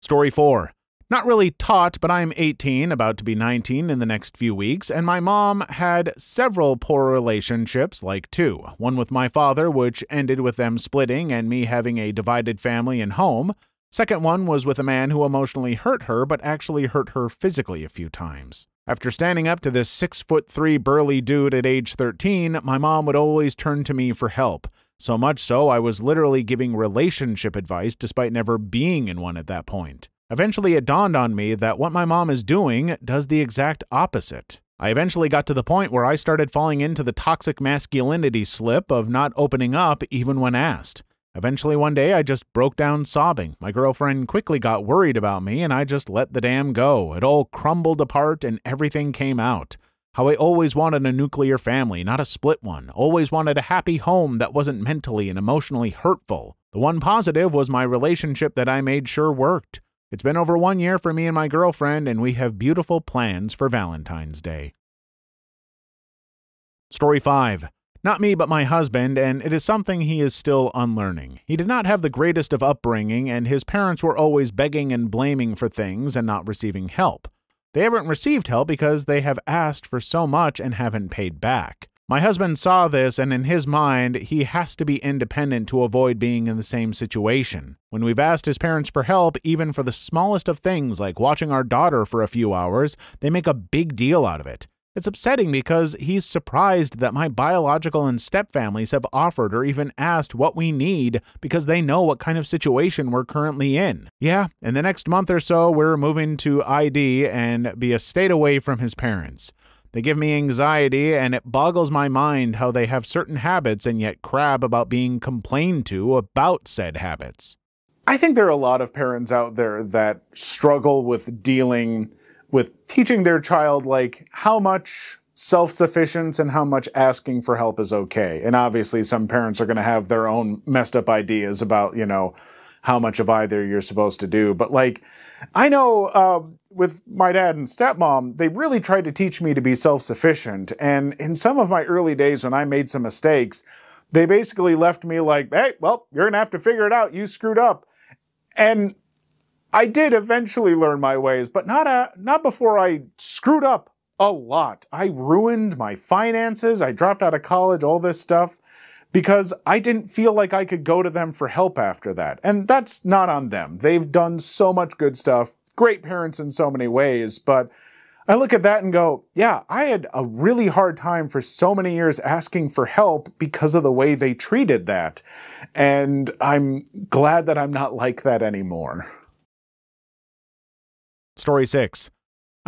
Story 4 not really taught, but I'm 18, about to be 19 in the next few weeks, and my mom had several poor relationships, like two. One with my father, which ended with them splitting and me having a divided family and home. Second one was with a man who emotionally hurt her, but actually hurt her physically a few times. After standing up to this six foot three burly dude at age 13, my mom would always turn to me for help. So much so, I was literally giving relationship advice despite never being in one at that point. Eventually, it dawned on me that what my mom is doing does the exact opposite. I eventually got to the point where I started falling into the toxic masculinity slip of not opening up even when asked. Eventually, one day, I just broke down sobbing. My girlfriend quickly got worried about me, and I just let the dam go. It all crumbled apart, and everything came out. How I always wanted a nuclear family, not a split one. Always wanted a happy home that wasn't mentally and emotionally hurtful. The one positive was my relationship that I made sure worked. It's been over one year for me and my girlfriend, and we have beautiful plans for Valentine's Day. Story 5. Not me, but my husband, and it is something he is still unlearning. He did not have the greatest of upbringing, and his parents were always begging and blaming for things and not receiving help. They haven't received help because they have asked for so much and haven't paid back. My husband saw this, and in his mind, he has to be independent to avoid being in the same situation. When we've asked his parents for help, even for the smallest of things like watching our daughter for a few hours, they make a big deal out of it. It's upsetting because he's surprised that my biological and step families have offered or even asked what we need because they know what kind of situation we're currently in. Yeah, in the next month or so, we're moving to ID and be a state away from his parents. They give me anxiety, and it boggles my mind how they have certain habits and yet crab about being complained to about said habits. I think there are a lot of parents out there that struggle with dealing with teaching their child, like, how much self sufficiency and how much asking for help is okay. And obviously, some parents are going to have their own messed up ideas about, you know, how much of either you're supposed to do. But like, I know uh, with my dad and stepmom, they really tried to teach me to be self sufficient. And in some of my early days when I made some mistakes, they basically left me like, hey, well, you're to have to figure it out. You screwed up. And I did eventually learn my ways, but not, a, uh, not before I screwed up a lot. I ruined my finances. I dropped out of college, all this stuff because I didn't feel like I could go to them for help after that. And that's not on them. They've done so much good stuff, great parents in so many ways, but I look at that and go, yeah, I had a really hard time for so many years asking for help because of the way they treated that. And I'm glad that I'm not like that anymore. Story 6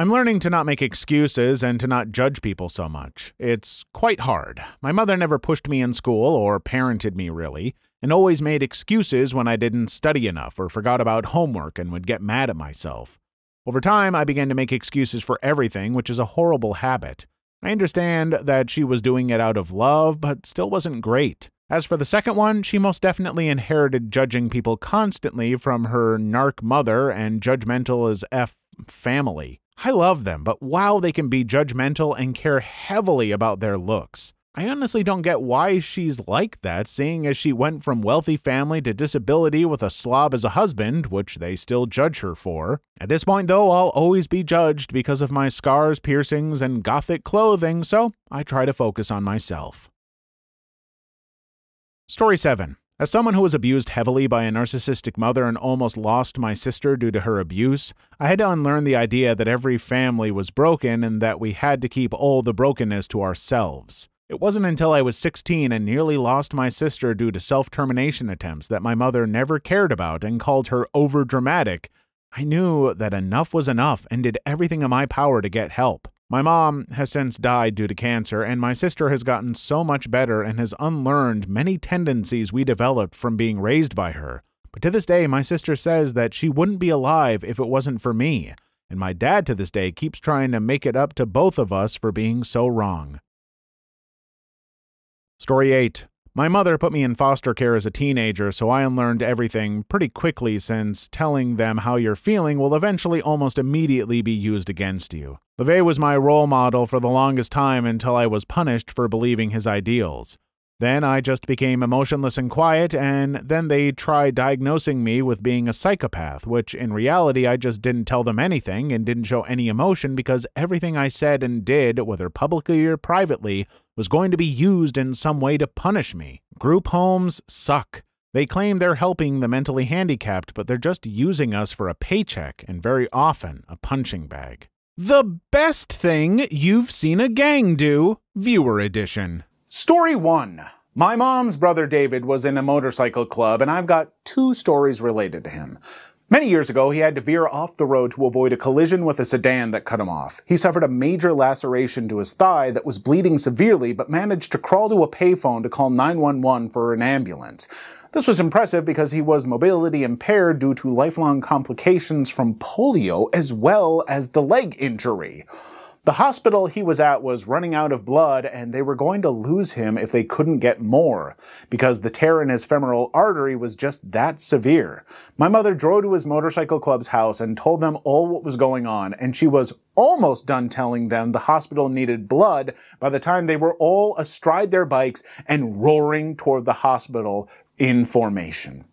I'm learning to not make excuses and to not judge people so much. It's quite hard. My mother never pushed me in school or parented me really, and always made excuses when I didn't study enough or forgot about homework and would get mad at myself. Over time, I began to make excuses for everything, which is a horrible habit. I understand that she was doing it out of love, but still wasn't great. As for the second one, she most definitely inherited judging people constantly from her narc mother and judgmental as F family. I love them, but wow, they can be judgmental and care heavily about their looks. I honestly don't get why she's like that, seeing as she went from wealthy family to disability with a slob as a husband, which they still judge her for. At this point, though, I'll always be judged because of my scars, piercings, and gothic clothing, so I try to focus on myself. Story 7 as someone who was abused heavily by a narcissistic mother and almost lost my sister due to her abuse, I had to unlearn the idea that every family was broken and that we had to keep all the brokenness to ourselves. It wasn't until I was 16 and nearly lost my sister due to self termination attempts that my mother never cared about and called her overdramatic. I knew that enough was enough and did everything in my power to get help. My mom has since died due to cancer, and my sister has gotten so much better and has unlearned many tendencies we developed from being raised by her. But to this day, my sister says that she wouldn't be alive if it wasn't for me, and my dad to this day keeps trying to make it up to both of us for being so wrong. Story 8 my mother put me in foster care as a teenager, so I unlearned everything pretty quickly since telling them how you're feeling will eventually almost immediately be used against you. LaVey was my role model for the longest time until I was punished for believing his ideals. Then I just became emotionless and quiet, and then they tried diagnosing me with being a psychopath, which in reality I just didn't tell them anything and didn't show any emotion because everything I said and did, whether publicly or privately, was going to be used in some way to punish me. Group homes suck. They claim they're helping the mentally handicapped, but they're just using us for a paycheck and very often a punching bag. The best thing you've seen a gang do, Viewer Edition. Story 1. My mom's brother David was in a motorcycle club, and I've got two stories related to him. Many years ago, he had to veer off the road to avoid a collision with a sedan that cut him off. He suffered a major laceration to his thigh that was bleeding severely, but managed to crawl to a payphone to call 911 for an ambulance. This was impressive because he was mobility impaired due to lifelong complications from polio as well as the leg injury. The hospital he was at was running out of blood and they were going to lose him if they couldn't get more, because the tear in his femoral artery was just that severe. My mother drove to his motorcycle club's house and told them all what was going on, and she was almost done telling them the hospital needed blood by the time they were all astride their bikes and roaring toward the hospital in formation.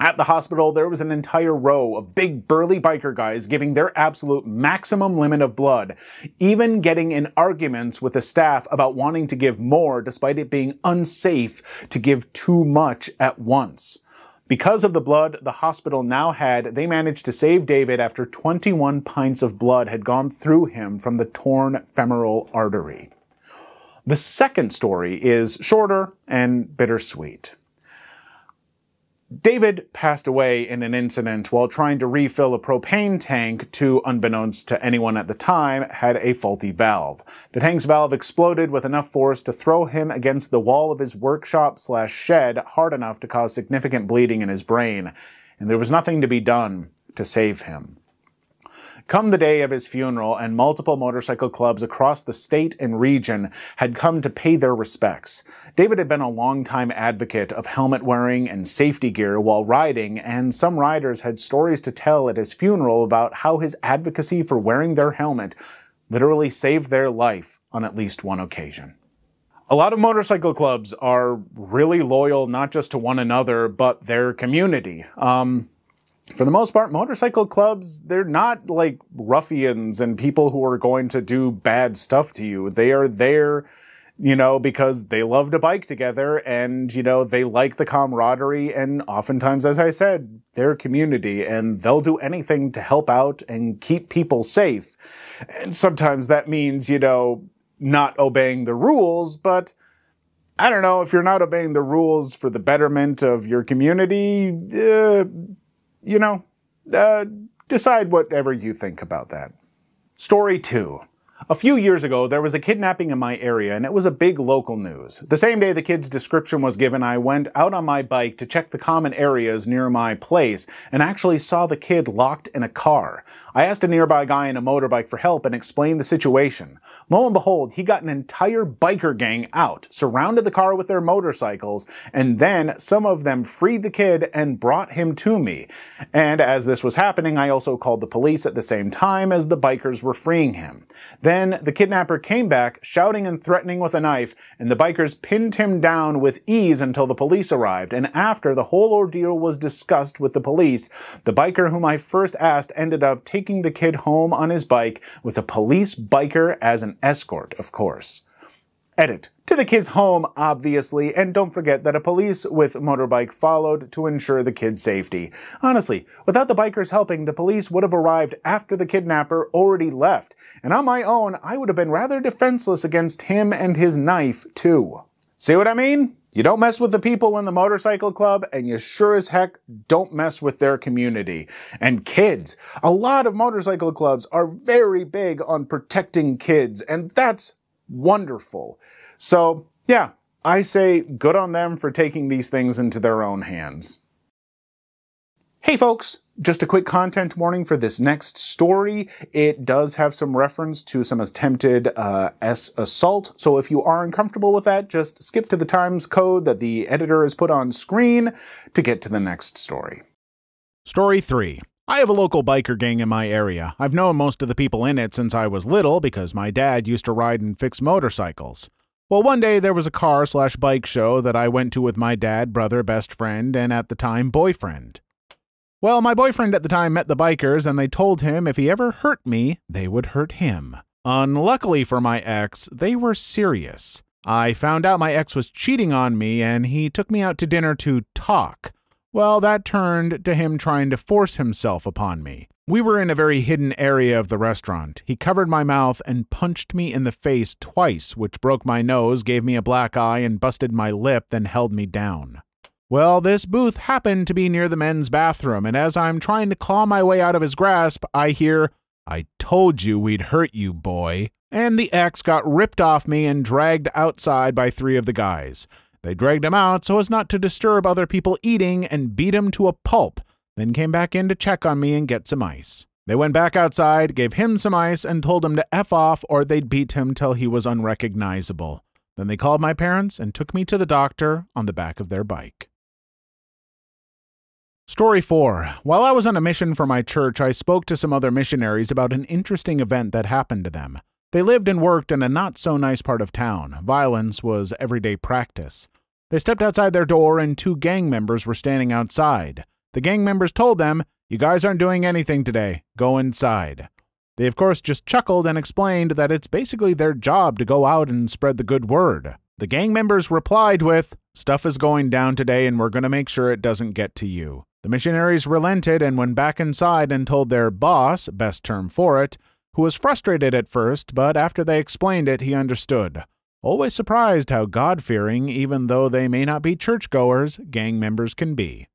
At the hospital, there was an entire row of big burly biker guys giving their absolute maximum limit of blood, even getting in arguments with the staff about wanting to give more despite it being unsafe to give too much at once. Because of the blood the hospital now had, they managed to save David after 21 pints of blood had gone through him from the torn femoral artery. The second story is shorter and bittersweet. David passed away in an incident while trying to refill a propane tank to, unbeknownst to anyone at the time, had a faulty valve. The tank's valve exploded with enough force to throw him against the wall of his workshop slash shed hard enough to cause significant bleeding in his brain, and there was nothing to be done to save him. Come the day of his funeral, and multiple motorcycle clubs across the state and region had come to pay their respects. David had been a longtime advocate of helmet wearing and safety gear while riding, and some riders had stories to tell at his funeral about how his advocacy for wearing their helmet literally saved their life on at least one occasion. A lot of motorcycle clubs are really loyal not just to one another, but their community. Um, for the most part, motorcycle clubs, they're not like ruffians and people who are going to do bad stuff to you. They are there, you know, because they love to bike together and, you know, they like the camaraderie and oftentimes, as I said, their community and they'll do anything to help out and keep people safe. And sometimes that means, you know, not obeying the rules, but I don't know, if you're not obeying the rules for the betterment of your community, uh, you know, uh, decide whatever you think about that. Story 2. A few years ago, there was a kidnapping in my area and it was a big local news. The same day the kid's description was given, I went out on my bike to check the common areas near my place and actually saw the kid locked in a car. I asked a nearby guy in a motorbike for help and explained the situation. Lo and behold, he got an entire biker gang out, surrounded the car with their motorcycles, and then some of them freed the kid and brought him to me. And as this was happening, I also called the police at the same time as the bikers were freeing him. Then the kidnapper came back, shouting and threatening with a knife, and the bikers pinned him down with ease until the police arrived. And after the whole ordeal was discussed with the police, the biker whom I first asked ended up taking the kid home on his bike with a police biker as an escort, of course. Edit. To the kid's home, obviously, and don't forget that a police with motorbike followed to ensure the kid's safety. Honestly, without the bikers helping, the police would have arrived after the kidnapper already left, and on my own, I would have been rather defenseless against him and his knife, too. See what I mean? You don't mess with the people in the motorcycle club, and you sure as heck don't mess with their community. And kids. A lot of motorcycle clubs are very big on protecting kids, and that's wonderful. So, yeah, I say good on them for taking these things into their own hands. Hey folks, just a quick content warning for this next story. It does have some reference to some attempted uh, S assault, so if you are uncomfortable with that, just skip to the times code that the editor has put on screen to get to the next story. Story 3. I have a local biker gang in my area. I've known most of the people in it since I was little because my dad used to ride and fix motorcycles. Well, one day there was a car slash bike show that I went to with my dad, brother, best friend, and at the time, boyfriend. Well, my boyfriend at the time met the bikers and they told him if he ever hurt me, they would hurt him. Unluckily for my ex, they were serious. I found out my ex was cheating on me and he took me out to dinner to talk. Well, that turned to him trying to force himself upon me. We were in a very hidden area of the restaurant. He covered my mouth and punched me in the face twice, which broke my nose, gave me a black eye, and busted my lip, then held me down. Well, this booth happened to be near the men's bathroom, and as I'm trying to claw my way out of his grasp, I hear, I told you we'd hurt you, boy. And the X got ripped off me and dragged outside by three of the guys. They dragged him out so as not to disturb other people eating and beat him to a pulp, then came back in to check on me and get some ice. They went back outside, gave him some ice, and told him to F off or they'd beat him till he was unrecognizable. Then they called my parents and took me to the doctor on the back of their bike. Story 4. While I was on a mission for my church, I spoke to some other missionaries about an interesting event that happened to them. They lived and worked in a not so nice part of town. Violence was everyday practice. They stepped outside their door and two gang members were standing outside. The gang members told them, You guys aren't doing anything today. Go inside. They, of course, just chuckled and explained that it's basically their job to go out and spread the good word. The gang members replied with, Stuff is going down today and we're going to make sure it doesn't get to you. The missionaries relented and went back inside and told their boss, best term for it, who was frustrated at first, but after they explained it, he understood. Always surprised how God fearing, even though they may not be churchgoers, gang members can be.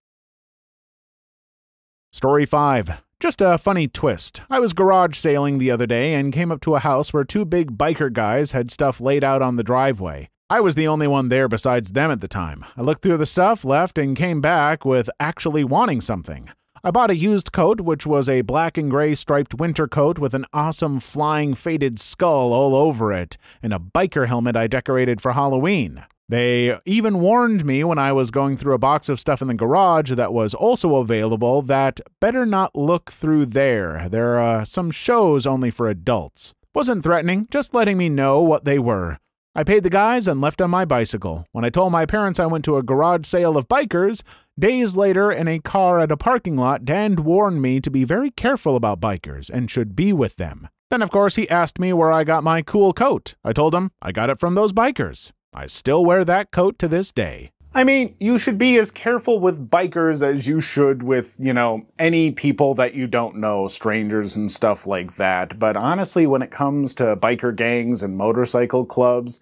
Story 5. Just a funny twist. I was garage sailing the other day and came up to a house where two big biker guys had stuff laid out on the driveway. I was the only one there besides them at the time. I looked through the stuff, left, and came back with actually wanting something. I bought a used coat, which was a black and gray striped winter coat with an awesome flying faded skull all over it, and a biker helmet I decorated for Halloween. They even warned me when I was going through a box of stuff in the garage that was also available that better not look through there. There are some shows only for adults. Wasn't threatening, just letting me know what they were. I paid the guys and left on my bicycle. When I told my parents I went to a garage sale of bikers, days later in a car at a parking lot, Dan warned me to be very careful about bikers and should be with them. Then, of course, he asked me where I got my cool coat. I told him I got it from those bikers. I still wear that coat to this day. I mean, you should be as careful with bikers as you should with, you know, any people that you don't know, strangers and stuff like that. But honestly, when it comes to biker gangs and motorcycle clubs,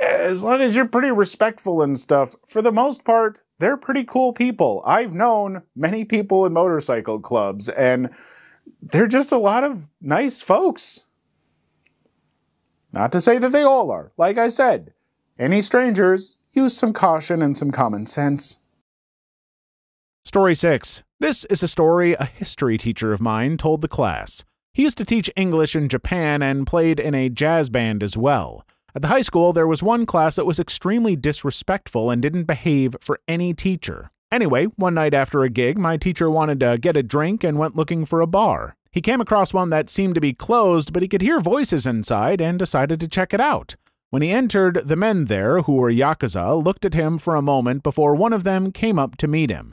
as long as you're pretty respectful and stuff, for the most part, they're pretty cool people. I've known many people in motorcycle clubs, and they're just a lot of nice folks. Not to say that they all are. Like I said, any strangers, use some caution and some common sense. Story 6. This is a story a history teacher of mine told the class. He used to teach English in Japan and played in a jazz band as well. At the high school, there was one class that was extremely disrespectful and didn't behave for any teacher. Anyway, one night after a gig, my teacher wanted to get a drink and went looking for a bar. He came across one that seemed to be closed, but he could hear voices inside and decided to check it out. When he entered, the men there, who were Yakuza, looked at him for a moment before one of them came up to meet him.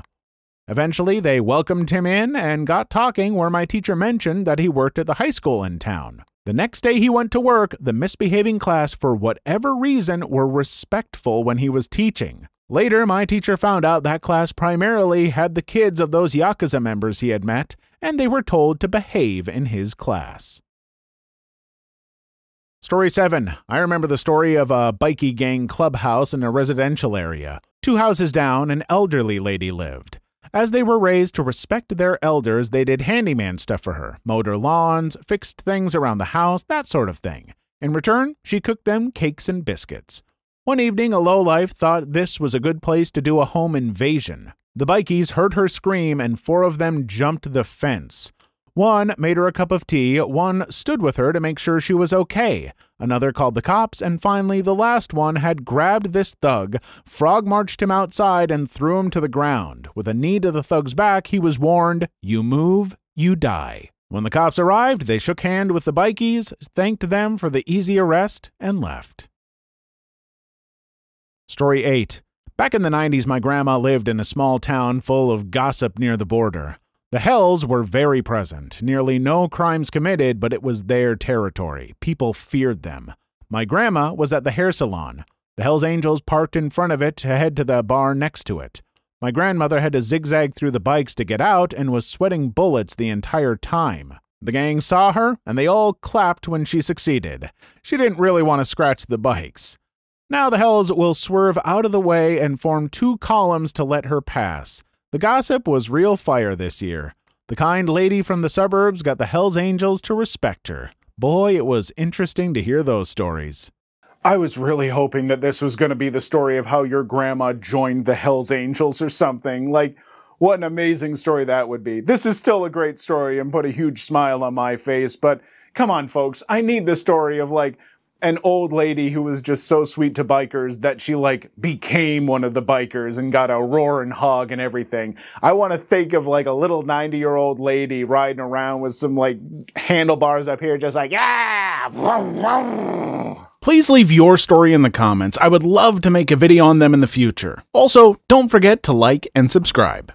Eventually, they welcomed him in and got talking where my teacher mentioned that he worked at the high school in town. The next day he went to work, the misbehaving class, for whatever reason, were respectful when he was teaching. Later, my teacher found out that class primarily had the kids of those Yakuza members he had met, and they were told to behave in his class. Story 7. I remember the story of a bikie gang clubhouse in a residential area. Two houses down, an elderly lady lived. As they were raised to respect their elders, they did handyman stuff for her mowed lawns, fixed things around the house, that sort of thing. In return, she cooked them cakes and biscuits. One evening, a lowlife thought this was a good place to do a home invasion. The bikies heard her scream, and four of them jumped the fence. One made her a cup of tea, one stood with her to make sure she was okay, another called the cops, and finally the last one had grabbed this thug, frog marched him outside, and threw him to the ground. With a knee to the thug's back, he was warned, You move, you die. When the cops arrived, they shook hand with the bikies, thanked them for the easy arrest, and left. Story 8. Back in the 90s, my grandma lived in a small town full of gossip near the border. The Hells were very present. Nearly no crimes committed, but it was their territory. People feared them. My grandma was at the hair salon. The Hells Angels parked in front of it to head to the bar next to it. My grandmother had to zigzag through the bikes to get out and was sweating bullets the entire time. The gang saw her, and they all clapped when she succeeded. She didn't really want to scratch the bikes. Now the Hells will swerve out of the way and form two columns to let her pass. The gossip was real fire this year. The kind lady from the suburbs got the Hells Angels to respect her. Boy, it was interesting to hear those stories. I was really hoping that this was going to be the story of how your grandma joined the Hells Angels or something. Like, what an amazing story that would be. This is still a great story and put a huge smile on my face, but come on, folks. I need the story of like an old lady who was just so sweet to bikers that she like became one of the bikers and got a roar and hug and everything. I want to think of like a little 90 year old lady riding around with some like handlebars up here, just like, yeah. Please leave your story in the comments. I would love to make a video on them in the future. Also, don't forget to like and subscribe.